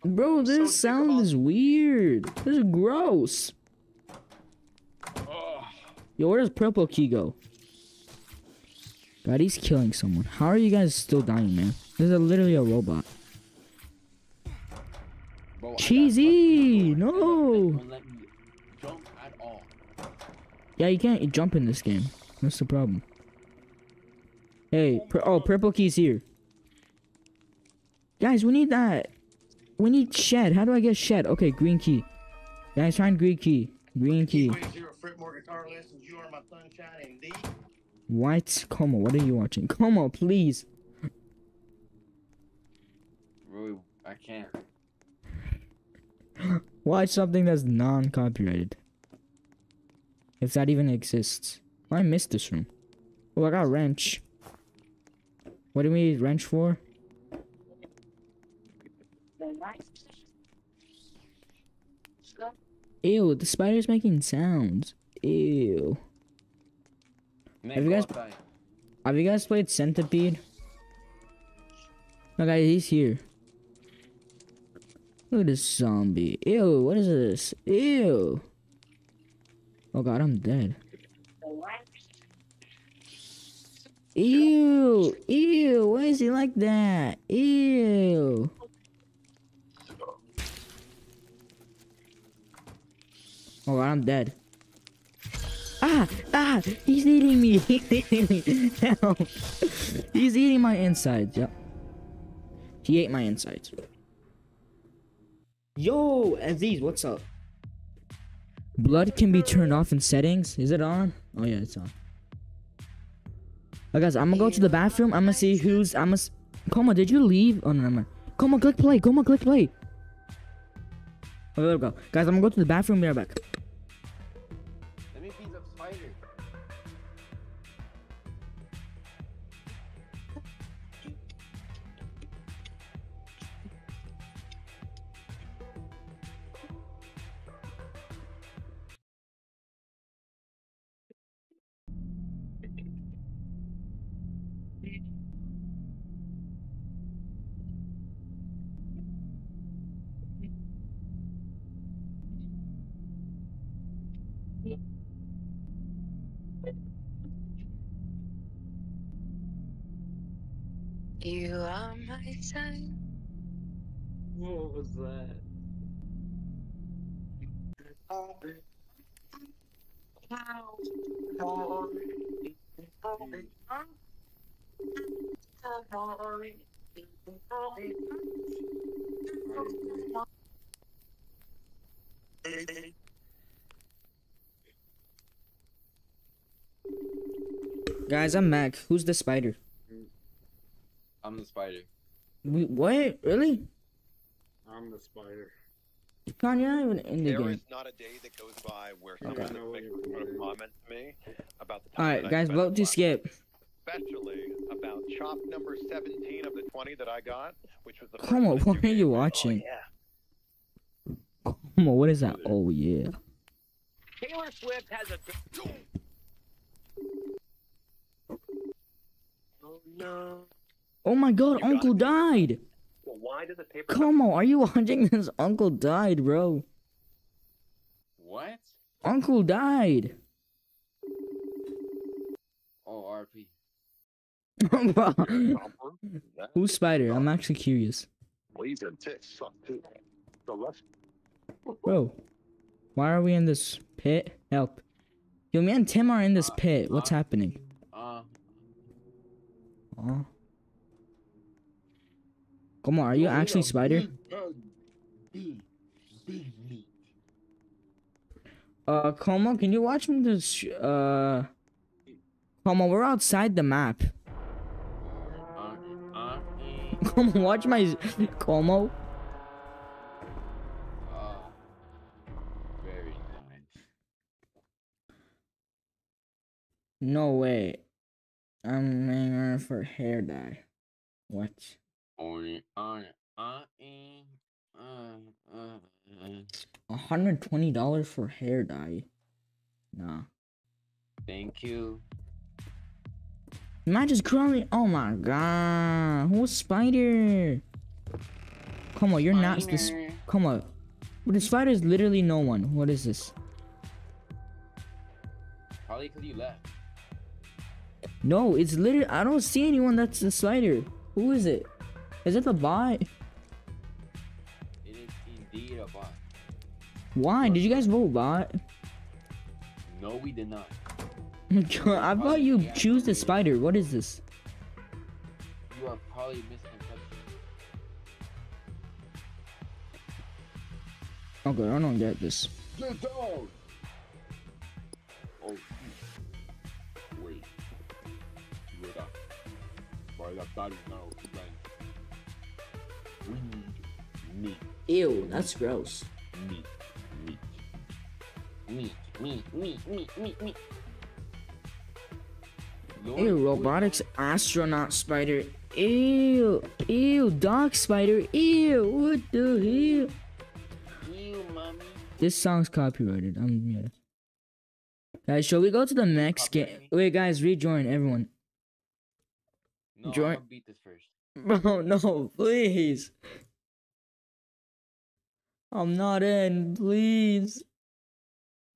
Bro, this sound is weird. This is gross. Yo, where does purple key go? God, he's killing someone. How are you guys still dying, man? This is literally a robot. Cheesy! No! Yeah, you can't jump in this game. That's the problem. Hey, oh, purple key's here. Guys, we need that. We need shed. How do I get shed? Okay, green key. Guys, find green key. Green key. What? Como, what are you watching? Como, please. Really, I can't. Watch something that's non-copyrighted. If that even exists. I missed this room. Oh, I got a wrench. What do we need wrench for? Ew, the spider's making sounds. Ew. Have you guys-. Have you guys played Centipede? No, guys, he's here. Look at this zombie. Ew, what is this? Ew. Oh god, I'm dead. Ew, ew, why is he like that? Ew. Oh god, I'm dead. Ah, ah, he's eating me. He's eating me. He's eating my insides. Yep. He ate my insides. Yo, Aziz, what's up? Blood can be turned off in settings. Is it on? Oh yeah, it's on. Oh, guys, I'm gonna go to the bathroom. I'm gonna see who's. I'm gonna. Coma, did you leave? Oh no, no, no. Coma, click play. Coma, click play. Oh, there we go. Guys, I'm gonna go to the bathroom. Be right back. Are my. What was that? Guys, I'm Mac. Who's the spider? I'm the spider. We, what? Really? I'm the spider. Con, you're not even in the There game. is not a day that goes by where Okay. someone doesn't make a comment to me about the time Alright, that guys, spent vote to with skip. Especially about chop number 17 of the 20 that I got, which was the first Come on, what are you oh, watching? Oh, yeah. Come on, what is that? Oh yeah. Taylor Swift has a. Oh no. Oh my god, You Uncle died. Well, why does the paper Come on, are you watching this? Uncle died, bro. What? Uncle died. Oh, RP. [LAUGHS] Who's Spider? I'm actually curious. Please and tits suck too. The left. Bro, why are we in this pit? Help. Yo, me and Tim are in this pit. What's happening? Uh. Come on, are you actually Spider? Uh, Como, can you watch me this? Uh, Como, we're outside the map. Como, [LAUGHS] watch my Como. very nice. No way. I'm aiming for hair dye. What? On it, on it, uh, uh, uh, hundred twenty dollars for hair dye? Nah. Thank you. Match is currently. Oh my god. Who's Spider? Come on, you're not this. Spider. Come on. But the spider is literally no one. What is this? Probably because you left. No, it's literally. I don't see anyone that's the spider. Who is it? Is it the bot? It is indeed a bot. Why? Did you guys vote bot? No, we did not. [LAUGHS] I thought you choose the spider. What is this? You are probably misconception. Okay, I don't get this. Get down! Oh, wait. Rueda. By the battle now, Glenn. We need meat, Ew, that's gross. meat, meat. Meat, meat, meat, meat, meat, meat. Ew, robotics astronaut spider. Ew, ew, dog spider. Ew, what the hell? Ew, mommy. This song's copyrighted. I'm yeah. Guys, shall we go to the next game? Wait, guys, rejoin everyone. No, Join- beat this first. [LAUGHS] Bro, no, please. I'm not in, please.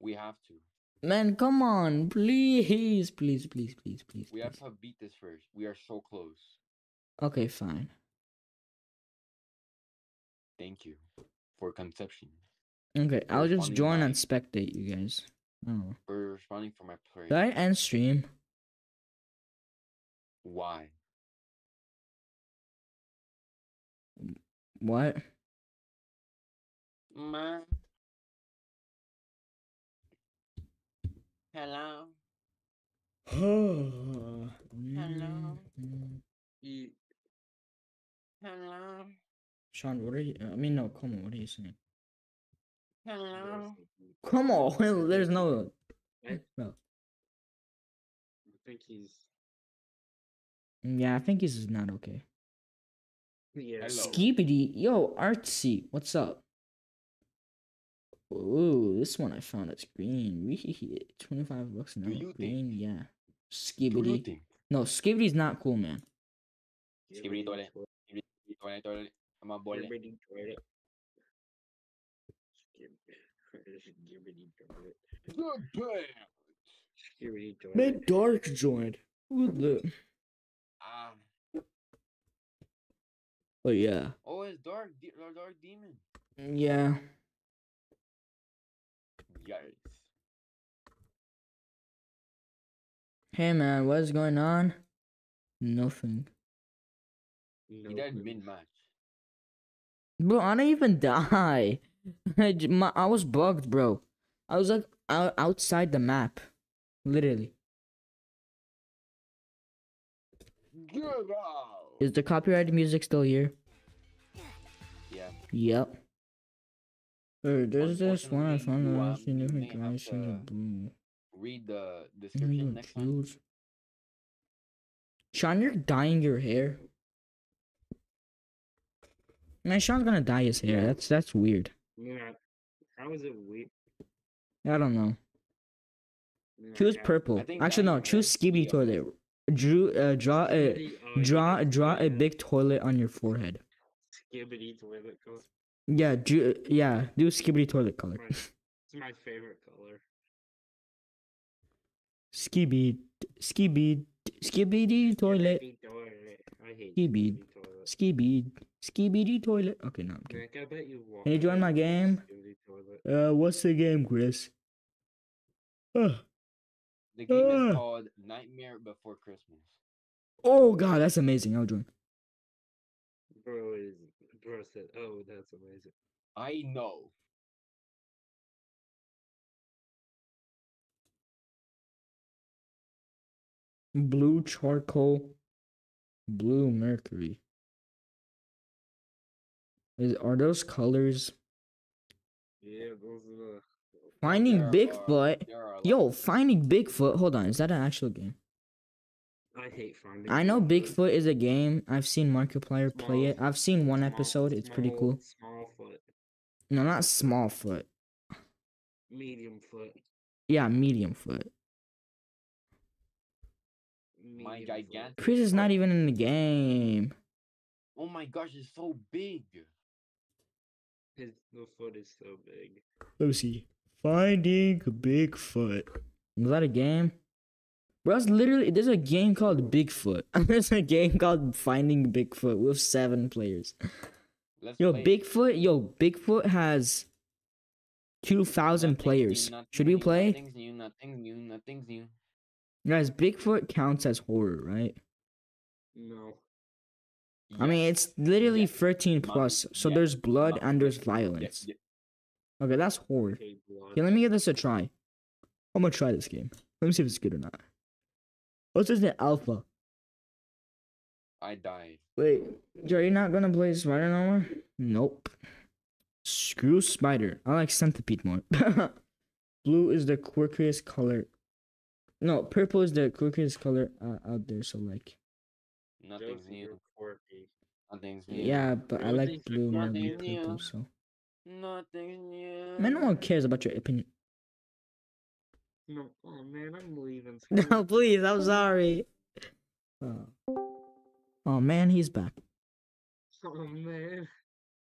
We have to. Man, come on, please, please, please, please, please. We have to beat this first. We are so close. Okay, fine. Thank you for conception. Okay, I'll just join and spectate you guys. Oh. For responding for my prayer. Did I end stream? Why? What? Ma. Hello. Hello. You, Hello. Sean, what are you? I mean, no, come on. What are you saying? Hello. Come [LAUGHS] on. There's no. I, No. I think he's. Yeah, I think he's not okay. Yeah. Hello. Skibidi, yo, artsy, what's up? Ooh, this one I found it's green. Wee, Twenty-five bucks an Do hour. think- Green, yeah. What do you Skibidi. think? No, Skibidi's not cool, man. Skibidi toilet. Skibidi toilet, toilet. I'm a boy. Skibidi toilet. Skibidi toilet. Skibidi toilet. Man, Dark joined. Good look. Um. Oh yeah, Oh, it's dark. Dark demon. yeah. Hey man, what's going on? Nothing. No He died mid match. Bro, I didn't even die. [LAUGHS] My, I was bugged, bro. I was like out, outside the map, literally. Is the copyrighted music still here? Yeah. Yep. Or there's this one I found that um, has different may have generations blue. Read the description next time. Sean, you're dyeing your hair. Man, Sean's gonna dye his hair. That's that's weird. Yeah. How is it weird? I don't know. Yeah, Choose yeah. purple. Actually, no. Choose yeah. toilet. Drew, uh, draw a oh, draw draw a big toilet on your forehead. Skibidi toilet. Yeah, do, yeah. Do Skibidi toilet color. Right. [LAUGHS] It's my favorite color. Skibidi, skibidi, skibidi toilet. Skibidi toilet. I hate Skibidi. Skibidi toilet. Skibidi, skibidi toilet. Okay, no, I'm kidding. Nick, I bet you want. Can you join my game? Toilet. Uh, what's the game, Chris? Uh, The game Ah. is called Nightmare Before Christmas. oh god, that's amazing. I'll join. Bro is bro said, "Oh, that's amazing." I know. Blue charcoal, blue mercury. Is are those colors? Yeah, those are the. Finding There are- Bigfoot. there are Yo, finding Bigfoot. Hold on, is that an actual game? I hate finding. I know Bigfoot. Bigfoot is a game. I've seen Markiplier play it. I've seen one Small- episode. It's pretty cool. Small foot, No, not small foot. medium foot. Yeah, medium foot. My medium foot. gigantic. Chris is not even in the game. Oh my gosh, it's so big. His the foot is so big. Let me see. Finding Bigfoot. Is that a game? Bro, it's literally there's a game called Bigfoot. [LAUGHS] there's a game called Finding Bigfoot with seven players. Let's Yo, play. Bigfoot, yo, Bigfoot has two thousand Nothing's new, players. nothing Should we play? Nothing's new, nothing's new, nothing's new. Guys, Bigfoot counts as horror, right? No. I mean, it's literally Yes. 13 plus, so yes. there's blood Mom, and there's yes, yes, violence. yes. Okay, that's horror. Okay. Okay, let me give this a try. I'm gonna try this game. Let me see if it's good or not. What's this? The alpha. I died. Wait, Joe, you're not gonna play Spider no more? Nope. Screw Spider. I like Centipede more. [LAUGHS] Blue is the quirkiest color. No, purple is the quirkiest color uh, out there. So like, Nothing's new. Nothing's new. yeah, but I like blue more than quirkiest new. purple. So Nothing's new. man, no one cares about your opinion. No, oh man, I'm leaving. [LAUGHS] No, please. I'm sorry. Oh. oh man, he's back. Oh man.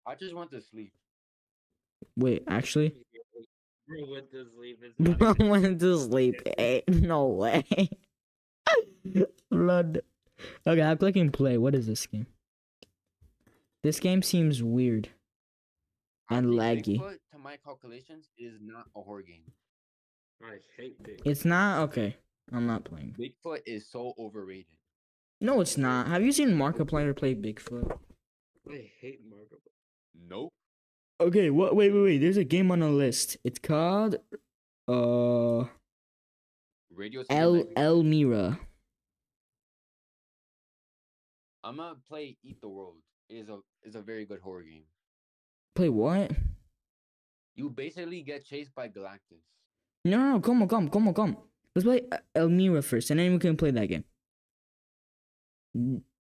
I just went to sleep. Wait, actually, [LAUGHS] Bro went to sleep. It's bro [LAUGHS] went to sleep. Eh, no way. Blood. Okay, I'm clicking play. What is this game? This game seems weird and Actually, laggy. To my calculations, is not a horror game. I hate big. It's not okay. I'm not playing. Bigfoot is so overrated. No, it's not. Have you seen Markiplier play Bigfoot? I hate Marco. Nope. Okay, what? Wait, wait, wait. There's a game on the list. It's called uh Radio El City Nightmare. Elmira. I'm gonna play Eat the World. It is a is a very good horror game. Play what? You basically get chased by Galactus. No, no, no, come on, come, come on, come. Let's play uh, Elmira first, and then we can play that game.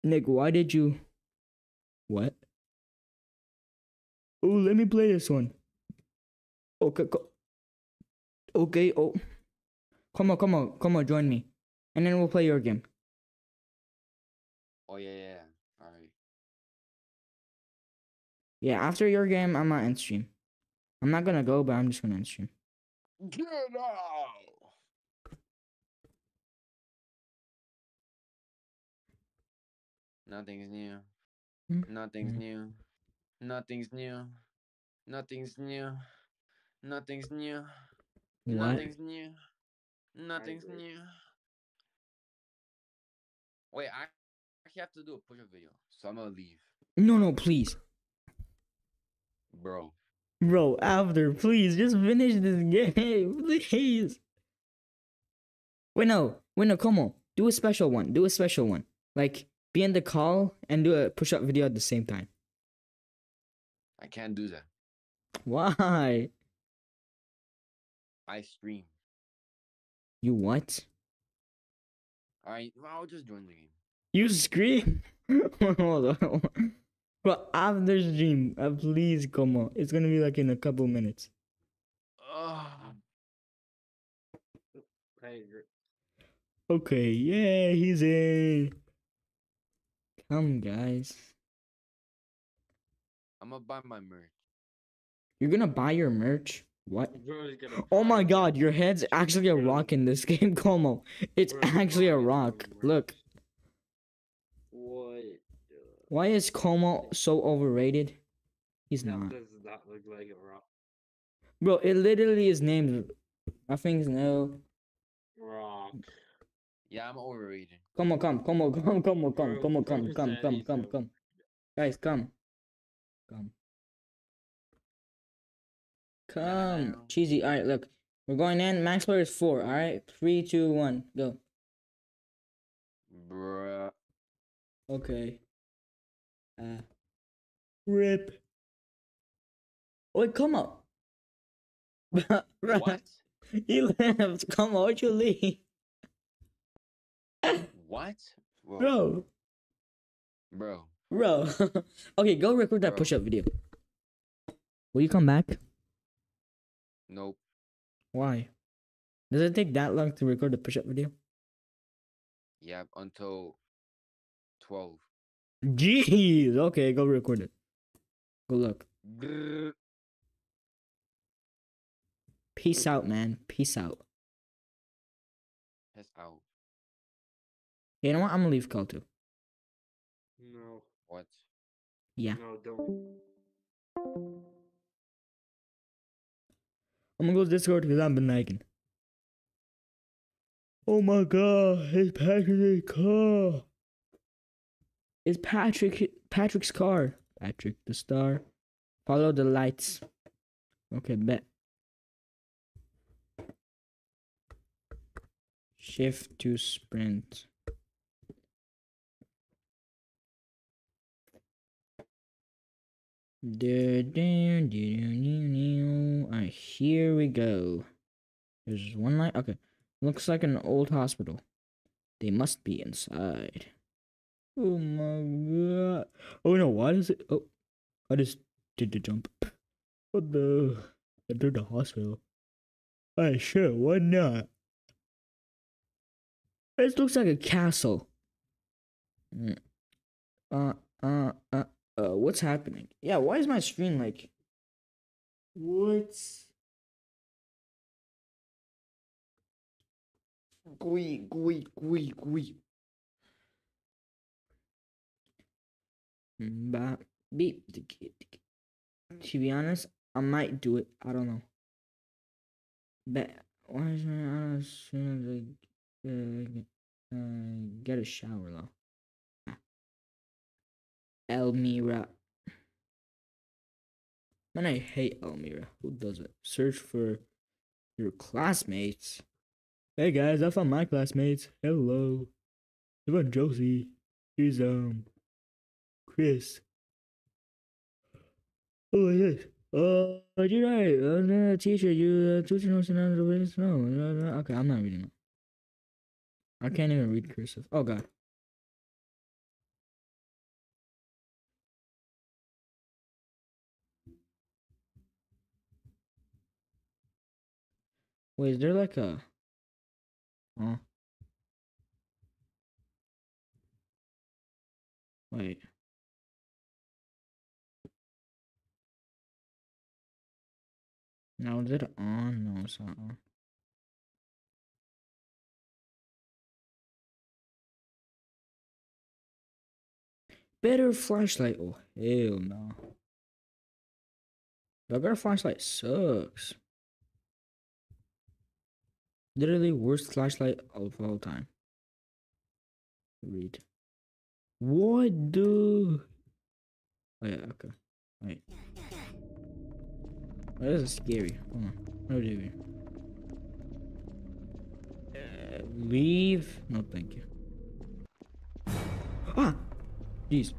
Nick, why did you? What? Oh, let me play this one. Okay, okay. Oh, come on, come on, come on, join me, and then we'll play your game. Oh yeah, yeah. yeah. All right. Yeah, after your game, I'm not end stream. I'm not gonna go, but I'm just gonna end stream. Get out! Nothing's new. Mm, Nothing's mm. new. Nothing's new. Nothing's new. Nothing's new. What? Nothing's new. Nothing's new. Wait, I actually have to do a push-up video, so I'm gonna leave, No, no, please, bro. Bro. After, please, just finish this game, [LAUGHS] please. Wait, no, wait, no. Come on, do a special one. Do a special one. Like, be in the call and do a push-up video at the same time. I can't do that. Why? I stream. You what? All right, well, I'll just join the game. You scream? [LAUGHS] Hold on. Bro, after stream, uh, please come on. It's gonna be like in a couple minutes. Okay, yeah, he's in. Come, guys. I'm gonna buy my merch. You're gonna buy your merch? What? Oh my god, your head's actually a rock in this [LAUGHS] game, Como. It's actually a rock. Look, What? Why is Como so overrated? He's That not. does not look like a rock. Bro, it literally is named. I think no. Rock. Yeah, I'm overrated. Come on, come, come on, [LAUGHS] come, come on, come, Bro, come on, come, come, come, come, come. Guys, come. Come. Come. Cheesy. Alright, look. We're going in. Max player is four. Alright. Three, two, one. Go. Bruh. Okay. Uh. Rip. Wait, come on. [LAUGHS] What? He left. Come on, why'd you leave? What? Whoa, Bro. Bro. Bro. [LAUGHS] okay, go record that Bro. push up video. Will you come back? Nope. Why? Does it take that long to record the push up video? Yep. Until twelve. Jeez. Okay, go record it. Go look. Peace out, man. Peace out. Peace out. You know what? I'm gonna leave call too. No. What? Yeah. No, don't. I'm gonna go to Discord because I've been lagging. Oh my god, it's Patrick's car. It's Patrick Patrick's car. Patrick the star. Follow the lights. Okay, bet. Shift to sprint. Alright, here we go. There's one light. Okay. Looks like an old hospital. They must be inside. Oh my god. Oh no, why does it? Oh, I just did the jump. What the? Enter the hospital. Alright, sure, why not? This looks like a castle. Mm. Uh, uh, uh, uh, what's happening? Yeah, why is my screen like. What? Gui, gui, gui, gui. Ba, beep. tiki, tiki. To be honest, I might do it. I don't know. But why is my as soon as I get a shower though? Elmira. Man, I hate Elmira. Who does it? Search for your classmates. Hey guys, I found my classmates. Hello. Even Josie. She's um Chris. Oh, yes. Uh, you're right. Uh, teacher, you uh, two know the way to. Okay, I'm not reading it. I can't even read cursive. Oh god. Wait, is there like a Huh? Wait. No, is it on? No, it's not on. Better flashlight. Oh, hell no. The better flashlight sucks. Literally worst flashlight of all time. Read. What the? Oh yeah, okay. Wait. Oh, this is scary. Hold on. What do we uh, leave? No, thank you. Ah! Jeez.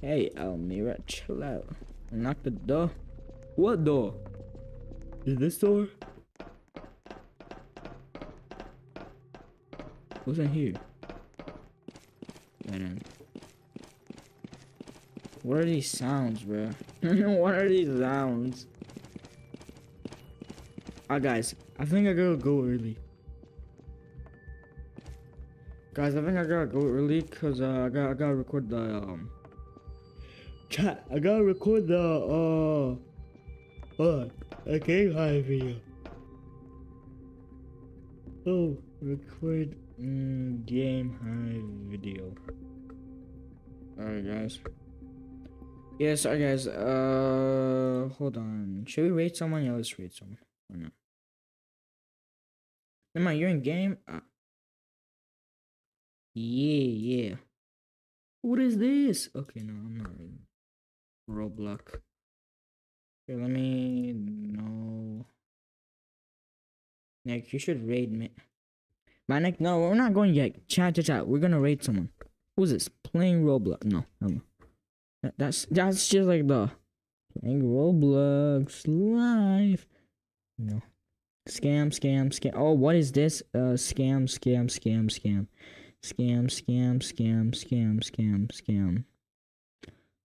Hey, Elmira, chill out. Knock the door. What door? Is this door? What's in here? Man. What are these sounds, bro? [LAUGHS] what are these sounds? Ah, guys, I think I gotta go early. Guys, I think I gotta go early because uh, I got I gotta record the um chat. I gotta record the uh uh a game high video. Oh, record mm, game high video. Alright, guys. Yeah, sorry guys. Uh, hold on. Should we raid someone? Yeah, let's rate someone. Or not? I? You're in game. Uh, yeah, yeah. What is this? Okay, no, I'm not reading. Roblox. Let me know. Nick, you should raid me. My Nick, no, we're not going yet. Chat, chat, chat. We're gonna raid someone. Who's this? Playing Roblox. No, no. That, that's that's just like the playing Roblox live. No. Scam, scam, scam. Oh, what is this? Uh, scam, scam, scam, scam. Scam, scam, scam, scam, scam, scam.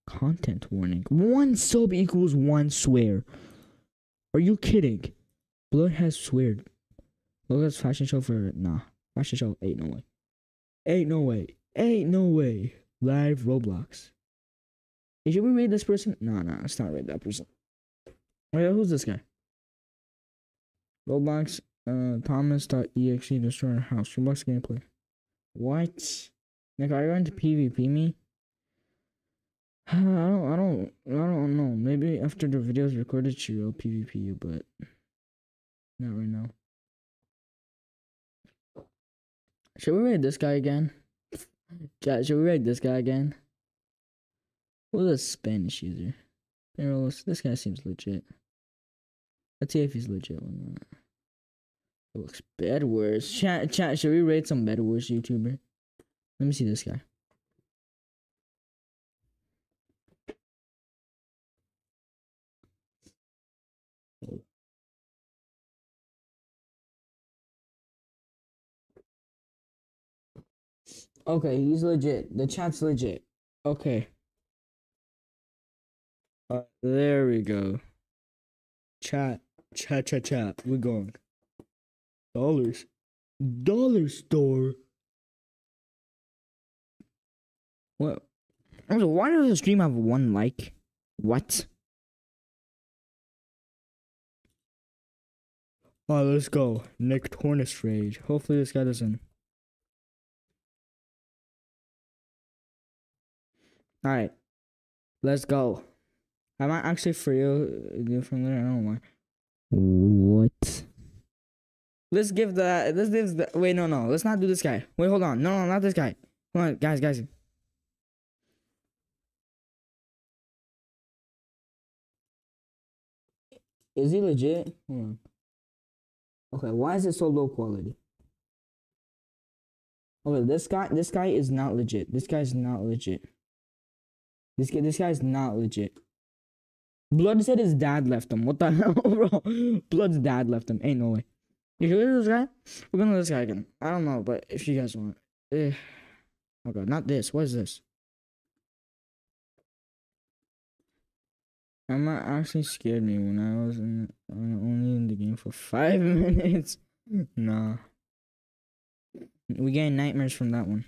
Content warning. One sub equals one swear. Are you kidding? Blood has sweared. Look at fashion show for nah. Fashion show ain't no way. Ain't no way. Ain't no way. Live Roblox. Should we raid this person? No, no, let's not raid that person. Wait, who's this guy? Roblox, uh, Thomas.exe destroy house. Roblox gameplay. What? Like, are you going to PvP me? [SIGHS] I don't, I don't, I don't know. Maybe after the video is recorded, she will PvP you, but not right now. Should we raid this guy again? [LAUGHS] Chat, should we raid this guy again? Who's a Spanish user? This guy seems legit. Let's see if he's legit or not. It looks Bedwars. Chat, chat, should we rate some Bedwars YouTuber? Let me see this guy. Okay, he's legit. The chat's legit. Okay. Uh, there we go. Chat, chat, chat, chat. We're going. Dollars. Dollar store. What? Also, why does the stream have one like? What? Alright, let's go. Nectornus Rage. Hopefully this guy doesn't. Alright. Let's go. I might actually free you from there. I don't know. What? Let's give the. Let's give the. Wait, no, no. Let's not do this guy. Wait, hold on. No, no, not this guy. Come on, guys, guys. Is he legit? Hold on. Okay, why is it so low quality? Okay, this guy, this guy is not legit. This guy's not legit. This guy, this guy's not legit. Blood said his dad left him. What the [LAUGHS] hell, bro? Blood's dad left him. Ain't no way. You hear this guy? We're gonna this guy again. I don't know, but if you guys want. Eh. Oh god, not this. What is this? Emma actually scared me when I was in, only in the game for five [LAUGHS] minutes. nah. We gain nightmares from that one.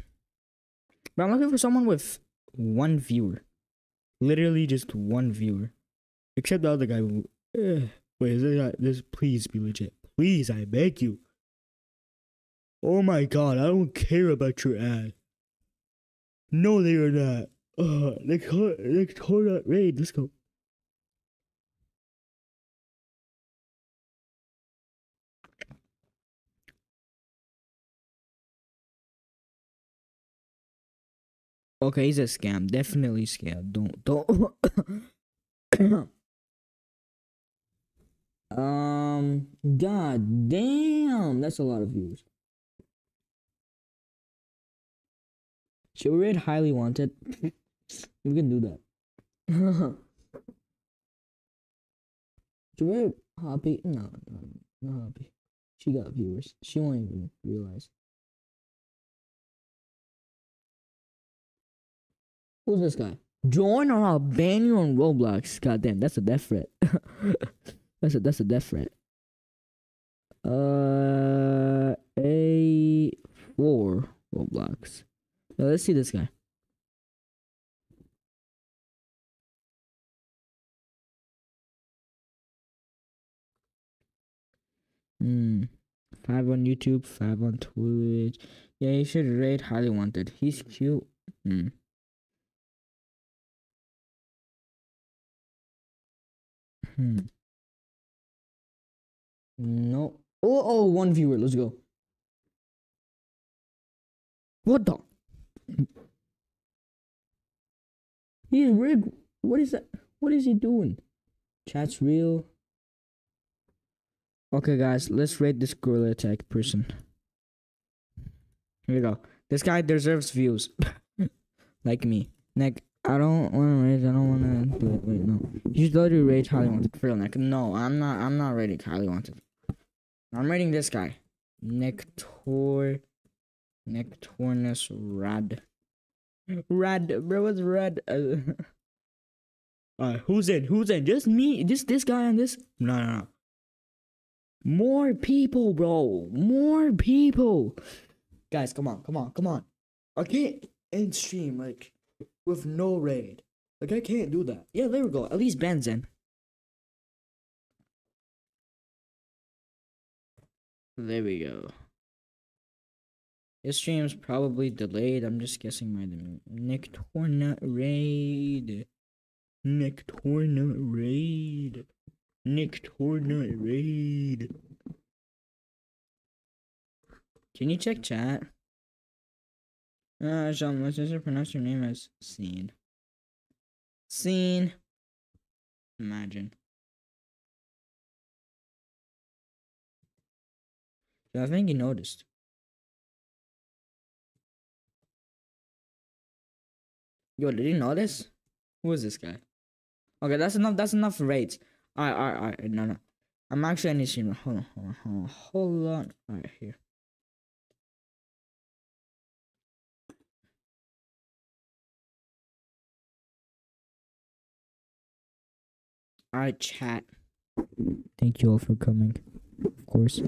But I'm looking for someone with one viewer. Literally just one viewer. Except the other guy. Eh, wait, is this, this? Please be legit. Please, I beg you. Oh my god, I don't care about your ad. No, they are not. Uh, they call they call raid. Let's go. Okay, he's a scam. Definitely scam. Don't don't. Um. God damn, that's a lot of views. Should we read highly wanted? [LAUGHS] we can do that. [LAUGHS] Should we read hobby? No, no, no hobby. She got viewers. She won't even realize. Who's this guy? Join or I'll ban you on Roblox. Goddamn, that's a death threat. [LAUGHS] that's a that's a different. Uh, a four Roblox. Now let's see this guy. Hmm. Five on YouTube, five on Twitch. Yeah, you should rate highly wanted. He's cute. Hmm. Hmm. No. Oh, oh, one viewer. Let's go. What the? [LAUGHS] He's rig. What is that? What is he doing? Chat's real. Okay, guys, let's rate this gorilla attack person. Here we go. This guy deserves views. [LAUGHS] like me. Nick, I don't want to rage. I don't want to do it. Wait, no. You should literally rage highly wanted for real, Nick. No, I'm not. I'm not rating highly wanted. I'm rating this guy. Nector. Tor. Nectornus Rad. Rad, bro, what's red? [LAUGHS] Alright, who's in? Who's in? Just me? Just this guy and this? No, no, no. More people, bro. More people. Guys, come on, come on, come on. I can't end stream like with no raid. Like I can't do that. Yeah, there we go. At least Ben's in. There we go. This stream's probably delayed. I'm just guessing the Nick Torna raid. Nick Torna raid. Nick Torna raid. Can you check chat? Uh, Jean, let's just pronounce your name as Scene. Scene. Imagine. I think he noticed. Yo, did you notice? Who is this guy? Okay, that's enough. That's enough rates. Alright, alright, alright. No, no. I'm actually in this scene. Hold on, hold on, hold on. Hold on. Alright, here. Alright, chat. Thank you all for coming. Of course.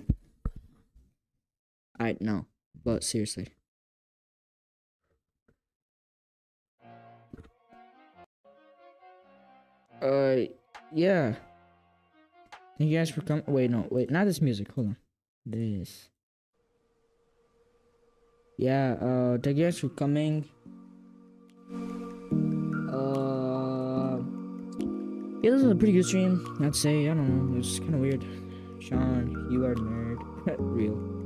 Alright, know, But seriously. Uh, yeah. Thank you guys for coming. Wait, no, wait, not this music. Hold on. This. Yeah, uh, thank you guys for coming. Uh, yeah, this was a pretty good stream. I'd say, I don't know, it was kind of weird. Sean, you are nerd. [LAUGHS] Real.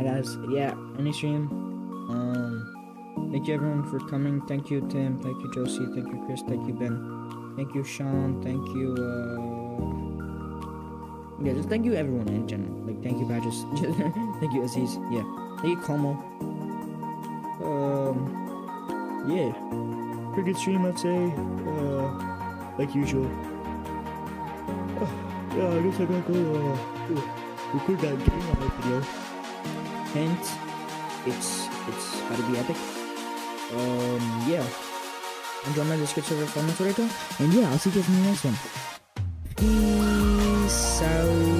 I guys, yeah, any stream. Um, thank you everyone for coming. Thank you, Tim. Thank you, Josie. Thank you, Chris. Thank you, Ben. Thank you, Sean. Thank you, uh... Yeah, just thank you everyone in general. Like, thank you, Badges. [LAUGHS] thank you, Aziz. Yeah. Thank you, Como. Um, yeah, pretty good stream, I'd say. Uh, like usual. [SIGHS] yeah, I guess I gotta go uh, record that game on my video. And it's it's gotta be epic. Um yeah. Enjoy my description for Formator and yeah I'll see you guys in the next one. Peace out.